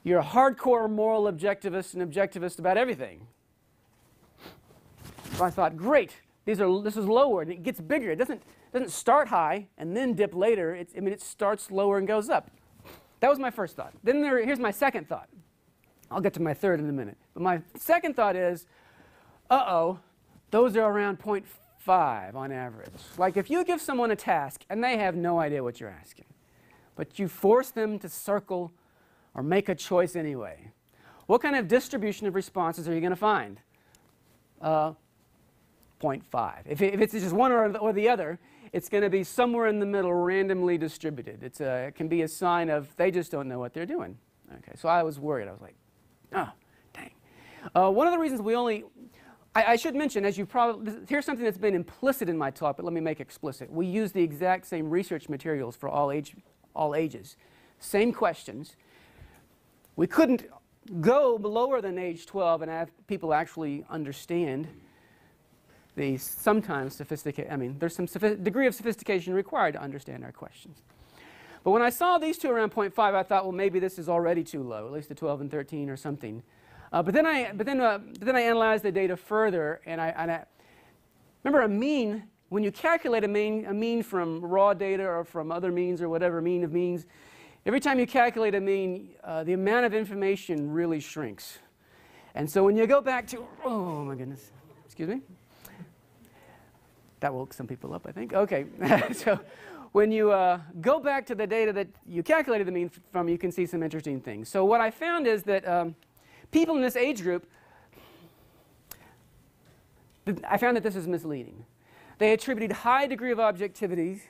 you're a hardcore moral objectivist and objectivist about everything. So I thought, great, these are, this is lower and it gets bigger. It doesn't, doesn't start high and then dip later. I mean, it starts lower and goes up. That was my first thought. Then there, here's my second thought. I'll get to my third in a minute. But my second thought is, uh-oh, those are around 0.5 on average. Like if you give someone a task and they have no idea what you're asking, but you force them to circle or make a choice anyway. What kind of distribution of responses are you going to find? Uh, 0.5. If, if, it's just one or the, or the other, it's going to be somewhere in the middle, randomly distributed. It's a, it can be a sign of they just don't know what they're doing. Okay, so I was worried. I was like, oh, dang. Uh, one of the reasons we only, I, I, should mention, as you probably, here's something that's been implicit in my talk, but let me make explicit. We use the exact same research materials for all, age, all ages. Same questions, we couldn't go lower than age 12 and have people actually understand the sometimes sophisticated, I mean, there's some degree of sophistication required to understand our questions. But when I saw these two around 0.5, I thought, well, maybe this is already too low, at least the 12 and 13 or something. Uh, but then I, but then, uh, but then I analyzed the data further, and I, and I remember a mean. When you calculate a mean, a mean from raw data or from other means or whatever mean of means, Every time you calculate a mean, uh, the amount of information really shrinks. And so when you go back to, oh my goodness, excuse me? That woke some people up, I think. Okay, [laughs] so when you uh, go back to the data that you calculated the mean from, you can see some interesting things. So what I found is that um, people in this age group, I found that this is misleading. They attributed high degree of objectivity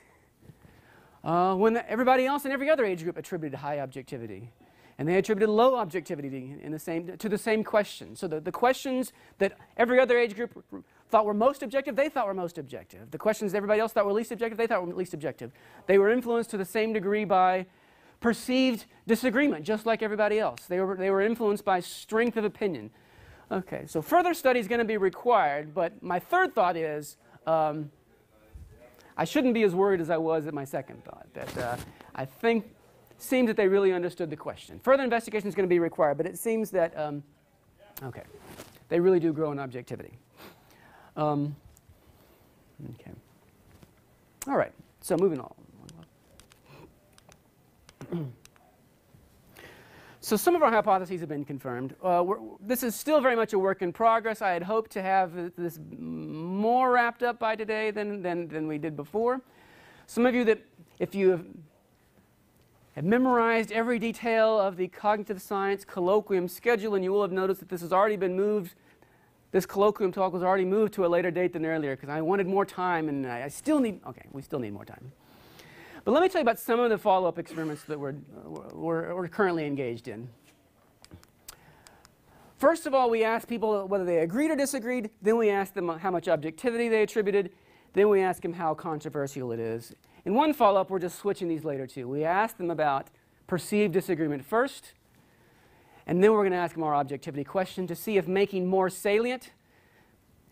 uh, when everybody else in every other age group attributed high objectivity. And they attributed low objectivity in the same, to the same question. So the, the questions that every other age group thought were most objective, they thought were most objective. The questions everybody else thought were least objective, they thought were least objective. They were influenced to the same degree by perceived disagreement, just like everybody else. They were, they were influenced by strength of opinion. Okay, so further study is going to be required, but my third thought is um, I shouldn't be as worried as I was at my second thought. That uh, I think seems that they really understood the question. Further investigation is going to be required, but it seems that um, okay, they really do grow in objectivity. Um, okay. All right. So moving on. [clears throat] So some of our hypotheses have been confirmed. Uh, this is still very much a work in progress. I had hoped to have this more wrapped up by today than, than, than we did before. Some of you that, if you have, have memorized every detail of the cognitive science colloquium schedule, and you will have noticed that this has already been moved, this colloquium talk was already moved to a later date than earlier because I wanted more time and I, I still need, okay, we still need more time. But let me tell you about some of the follow-up experiments that we're, uh, we're, we're, currently engaged in. First of all, we asked people whether they agreed or disagreed. Then we asked them how much objectivity they attributed. Then we asked them how controversial it is. In one follow-up, we're just switching these later too. We asked them about perceived disagreement first, and then we're going to ask them our objectivity question to see if making more salient,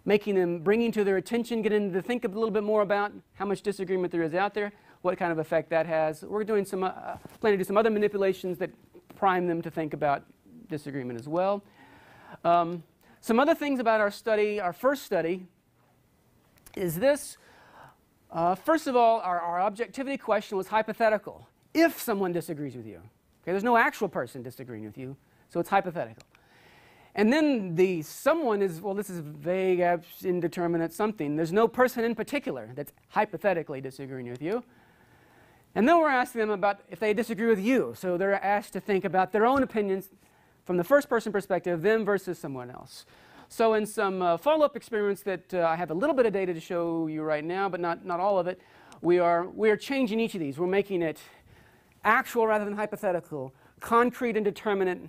making them, bringing to their attention, getting them to think a little bit more about how much disagreement there is out there, what kind of effect that has. We're doing some, uh, planning to do some other manipulations that prime them to think about disagreement as well. Um, some other things about our study, our first study, is this. Uh, first of all, our, our objectivity question was hypothetical. If someone disagrees with you, okay, there's no actual person disagreeing with you, so it's hypothetical. And then the someone is, well, this is vague, indeterminate something. There's no person in particular that's hypothetically disagreeing with you. And then we're asking them about if they disagree with you. So they're asked to think about their own opinions from the first person perspective, them versus someone else. So in some uh, follow-up experiments that uh, I have a little bit of data to show you right now, but not, not all of it, we are, we are changing each of these. We're making it actual rather than hypothetical, concrete and determinate,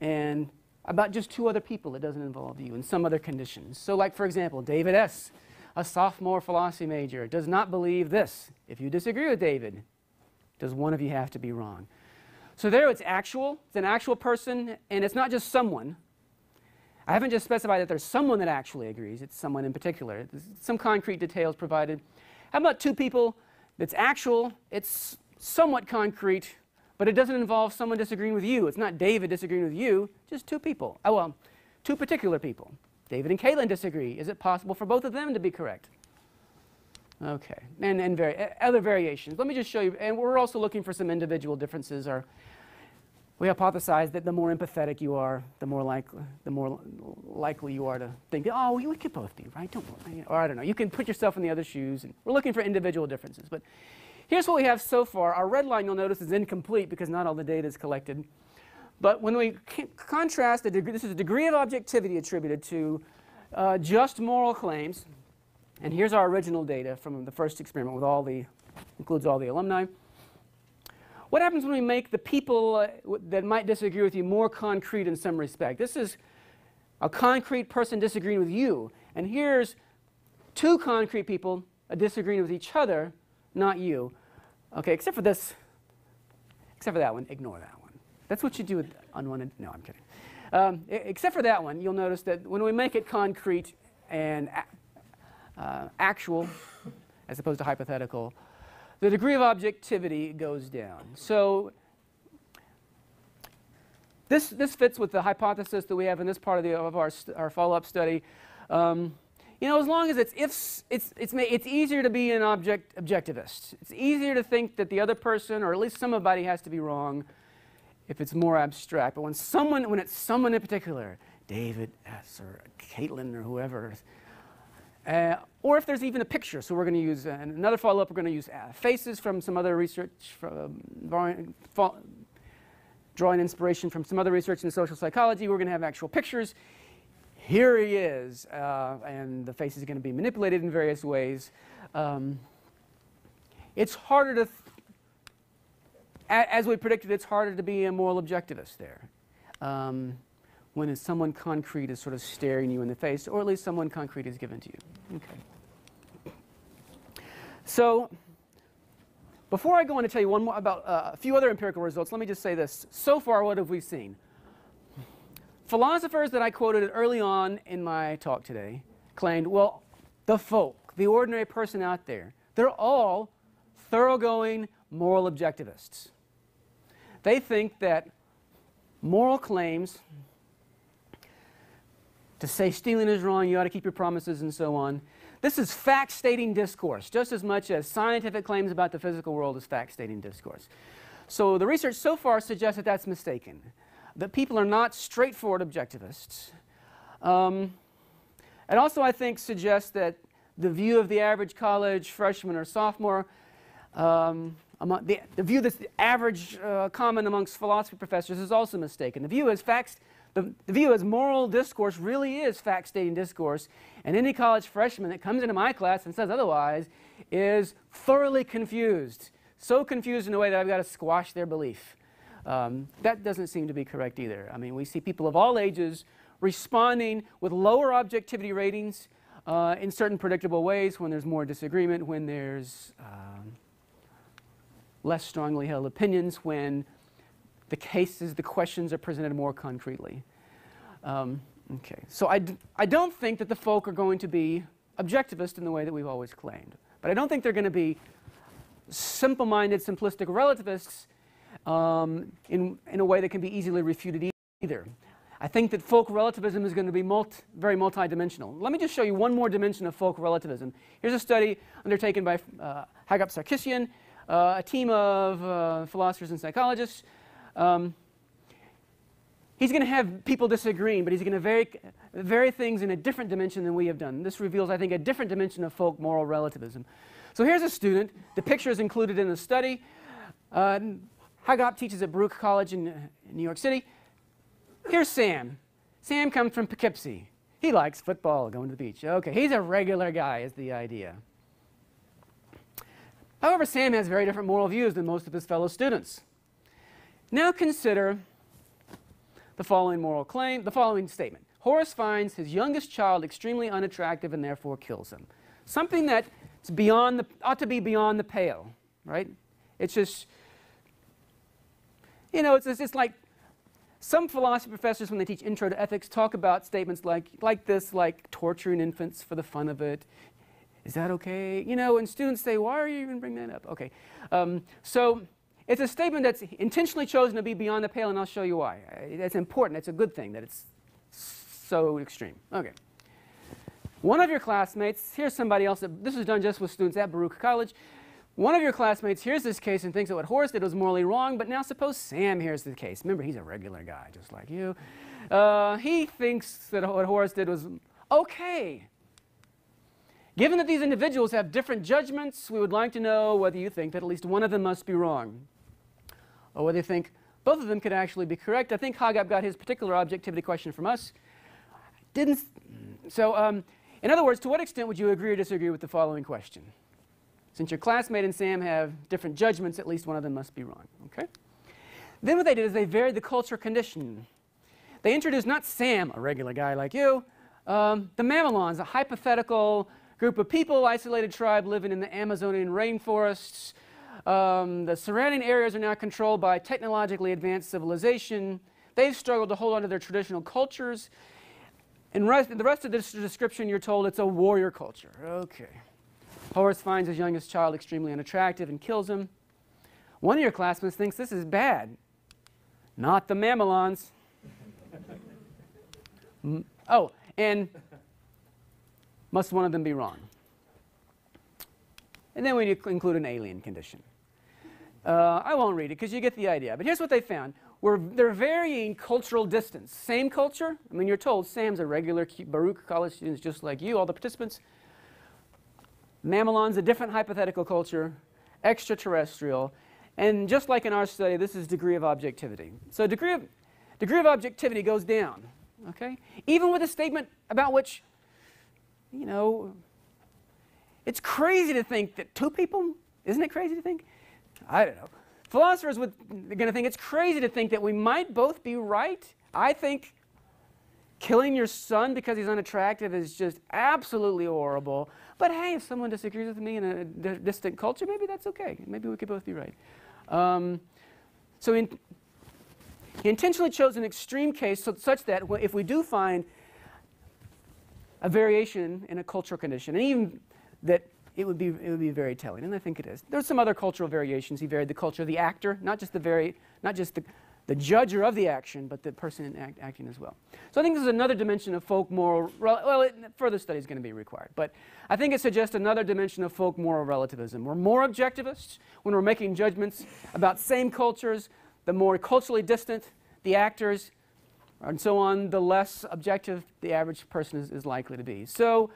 and about just two other people. It doesn't involve you in some other conditions. So, like for example, David S., a sophomore philosophy major, does not believe this. If you disagree with David, does one of you have to be wrong? So there it's actual, it's an actual person, and it's not just someone. I haven't just specified that there's someone that actually agrees, it's someone in particular. There's some concrete details provided. How about two people that's actual, it's somewhat concrete, but it doesn't involve someone disagreeing with you. It's not David disagreeing with you, just two people. Oh, well, two particular people. David and Caitlin disagree. Is it possible for both of them to be correct? Okay, and, and vari other variations. Let me just show you, and we're also looking for some individual differences. Or we hypothesize that the more empathetic you are, the more likely, the more likely you are to think, oh, we could both be right. Don't worry. Or I don't know. You can put yourself in the other shoes. And we're looking for individual differences. But here's what we have so far. Our red line, you'll notice, is incomplete because not all the data is collected. But when we contrast, the degree, this is a degree of objectivity attributed to uh, just moral claims. And here's our original data from the first experiment with all the, includes all the alumni. What happens when we make the people uh, that might disagree with you more concrete in some respect? This is a concrete person disagreeing with you. And here's two concrete people disagreeing with each other, not you. Okay, except for this, except for that one, ignore that one. That's what you do with unwanted, no, I'm kidding. Um, except for that one, you'll notice that when we make it concrete and uh, actual as opposed to hypothetical, the degree of objectivity goes down. So this, this fits with the hypothesis that we have in this part of, the, of our, our follow-up study. Um, you know, as long as it's, if, it's, it's, it's easier to be an object, objectivist. It's easier to think that the other person, or at least somebody, has to be wrong if it's more abstract. But when someone, when it's someone in particular, David S. or Caitlin or whoever, uh, or if there's even a picture. So we're going to use uh, another follow-up. We're going to use uh, faces from some other research, from, drawing, drawing inspiration from some other research in social psychology. We're going to have actual pictures. Here he is, uh, and the face is going to be manipulated in various ways. Um, it's harder to, as we predicted, it's harder to be a moral objectivist there. Um, when someone concrete is sort of staring you in the face, or at least someone concrete is given to you. Okay. So, before I go on to tell you one more about uh, a few other empirical results, let me just say this. So far, what have we seen? Philosophers that I quoted early on in my talk today claimed, well, the folk, the ordinary person out there, they're all thoroughgoing moral objectivists. They think that moral claims to say stealing is wrong, you ought to keep your promises, and so on. This is fact stating discourse, just as much as scientific claims about the physical world is fact stating discourse. So the research so far suggests that that's mistaken, that people are not straightforward objectivists. Um, and also, I think, suggests that the view of the average college freshman or sophomore, um, the, the, view that's the average uh, common amongst philosophy professors is also mistaken. The view is facts the, view is moral discourse really is fact stating discourse, and any college freshman that comes into my class and says otherwise is thoroughly confused. So confused in a way that I've got to squash their belief. Um, that doesn't seem to be correct either. I mean, we see people of all ages responding with lower objectivity ratings uh, in certain predictable ways when there's more disagreement, when there's um, less strongly held opinions, when the cases, the questions are presented more concretely. Um, okay, so I d- I don't think that the folk are going to be objectivist in the way that we've always claimed. But I don't think they're going to be simple minded, simplistic relativists um, in, in a way that can be easily refuted either. I think that folk relativism is going to be multi, very multidimensional. Let me just show you one more dimension of folk relativism. Here's a study undertaken by uh, Hagop Sarkisian, uh, a team of uh, philosophers and psychologists um, he's going to have people disagreeing, but he's going to vary, vary things in a different dimension than we have done. This reveals, I think, a different dimension of folk moral relativism. So here's a student. The picture is included in the study. Uh, Hagop teaches at Baruch College in, in New York City. Here's Sam. Sam comes from Poughkeepsie. He likes football, going to the beach. Okay, he's a regular guy, is the idea. However, Sam has very different moral views than most of his fellow students. Now consider the following moral claim, the following statement. Horace finds his youngest child extremely unattractive and therefore kills him. Something that beyond the, ought to be beyond the pale, right? It's just, you know, it's, it's, it's like some philosophy professors, when they teach intro to ethics, talk about statements like, like this, like torturing infants for the fun of it. Is that okay? You know, and students say, why are you even bringing that up? Okay. Um, so it's a statement that's intentionally chosen to be beyond the pale, and I'll show you why. It's important. It's a good thing that it's so extreme. Okay. One of your classmates, here's somebody else, that, this was done just with students at Baruch College. One of your classmates hears this case and thinks that what Horace did was morally wrong, but now suppose Sam hears the case. Remember, he's a regular guy, just like you. Uh, he thinks that what Horace did was okay. Given that these individuals have different judgments, we would like to know whether you think that at least one of them must be wrong, or whether you think both of them could actually be correct. I think Hagop got his particular objectivity question from us. Didn't. So, um, in other words, to what extent would you agree or disagree with the following question? Since your classmate and Sam have different judgments, at least one of them must be wrong. Okay? Then what they did is they varied the culture condition. They introduced not Sam, a regular guy like you, um, the Mamelons, a hypothetical group of people, isolated tribe living in the Amazonian rainforests. Um, the surrounding areas are now controlled by technologically advanced civilization. They've struggled to hold on to their traditional cultures. And rest, the rest of this description, you're told it's a warrior culture. Okay. Horace finds his youngest child extremely unattractive and kills him. One of your classmates thinks this is bad. Not the Mamelons. [laughs] oh, and must one of them be wrong? And then we include an alien condition. Uh, I won't read it because you get the idea. But here's what they found. We're, they're varying cultural distance. Same culture. I mean, you're told Sam's a regular Baruch college student just like you, all the participants. Mamelon's a different hypothetical culture, extraterrestrial. And just like in our study, this is degree of objectivity. So degree of, degree of objectivity goes down, okay? Even with a statement about which, you know, it's crazy to think that two people, isn't it crazy to think? I don't know. Philosophers would going to think it's crazy to think that we might both be right. I think killing your son because he's unattractive is just absolutely horrible. But hey, if someone disagrees with me in a distant culture, maybe that's okay. Maybe we could both be right. Um, so in, he intentionally chose an extreme case so, such that if we do find a variation in a cultural condition, and even that it would be it would be very telling, and I think it is. There's some other cultural variations. He varied the culture of the actor, not just the very, not just the the judger of the action, but the person act, acting as well. So I think this is another dimension of folk moral, well, it, further study is going to be required, but I think it suggests another dimension of folk moral relativism. We're more objectivists when we're making judgments about same cultures, the more culturally distant the actors, and so on, the less objective the average person is, is likely to be. So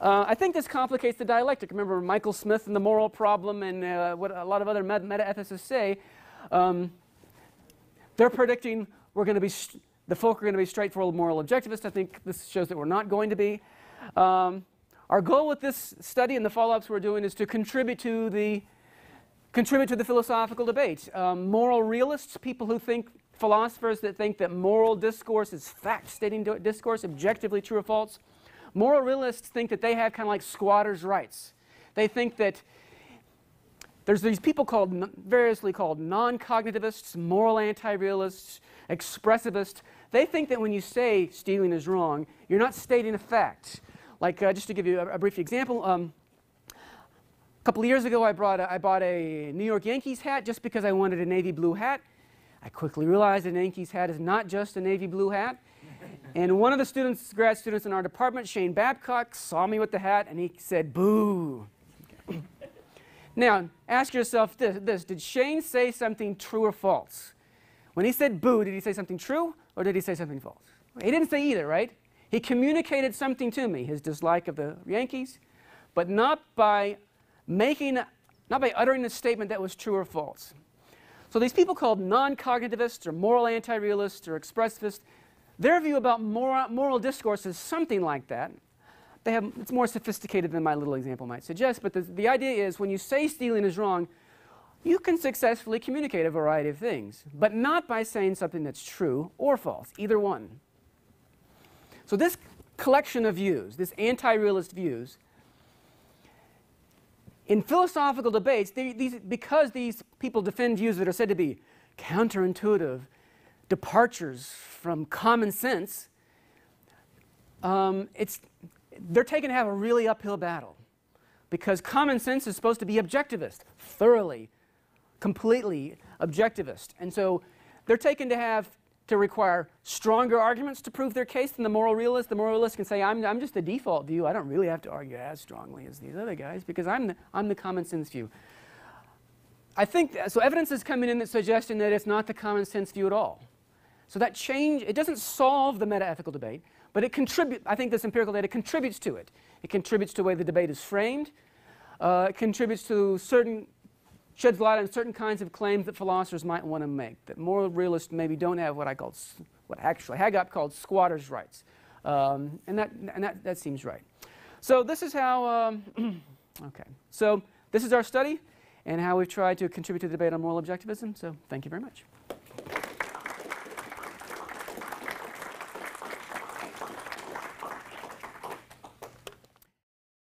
uh, I think this complicates the dialectic. Remember Michael Smith and the moral problem and uh, what a lot of other meta-ethicists say. Um, they're predicting we're going to be, the folk are going to be straightforward moral objectivists. I think this shows that we're not going to be. Um, our goal with this study and the follow-ups we're doing is to contribute to the, contribute to the philosophical debate. Um, moral realists, people who think, philosophers that think that moral discourse is fact-stating discourse, objectively true or false. Moral realists think that they have kind of like squatters' rights. They think that there's these people called, variously called non-cognitivists, moral anti-realists, expressivists. They think that when you say stealing is wrong, you're not stating a fact. Like, uh, just to give you a, a brief example, um, a couple of years ago I, brought a, I bought a New York Yankees hat just because I wanted a navy blue hat. I quickly realized a Yankees hat is not just a navy blue hat. And one of the students, grad students in our department, Shane Babcock, saw me with the hat and he said, boo. Now, ask yourself this, this, Did Shane say something true or false? When he said boo, did he say something true or did he say something false? He didn't say either, right? He communicated something to me, his dislike of the Yankees, but not by making, not by uttering a statement that was true or false. So these people called non-cognitivists or moral anti-realists or expressivists, their view about moral, moral discourse is something like that they have, it's more sophisticated than my little example might suggest, but the, the idea is when you say stealing is wrong, you can successfully communicate a variety of things, but not by saying something that's true or false, either one. So, this collection of views, this anti realist views, in philosophical debates, they, these, because these people defend views that are said to be counterintuitive, departures from common sense, um, it's, they're taken to have a really uphill battle. Because common sense is supposed to be objectivist, thoroughly, completely objectivist. And so they're taken to have to require stronger arguments to prove their case than the moral realist. The moral realist can say, I'm, I'm just the default view. I don't really have to argue as strongly as these other guys because I'm the, I'm the common sense view. I think, so evidence is coming in that's suggesting that it's not the common sense view at all. So that change, it doesn't solve the meta-ethical debate, but it contributes, I think this empirical data contributes to it. It contributes to the way the debate is framed. Uh, it contributes to certain sheds light on certain kinds of claims that philosophers might want to make, that moral realists maybe don't have what I call, what actually Hagop called squatters' rights. Um, and that, and that, that seems right. So this is how, um, [clears throat] okay, so this is our study and how we've tried to contribute to the debate on moral objectivism. So thank you very much.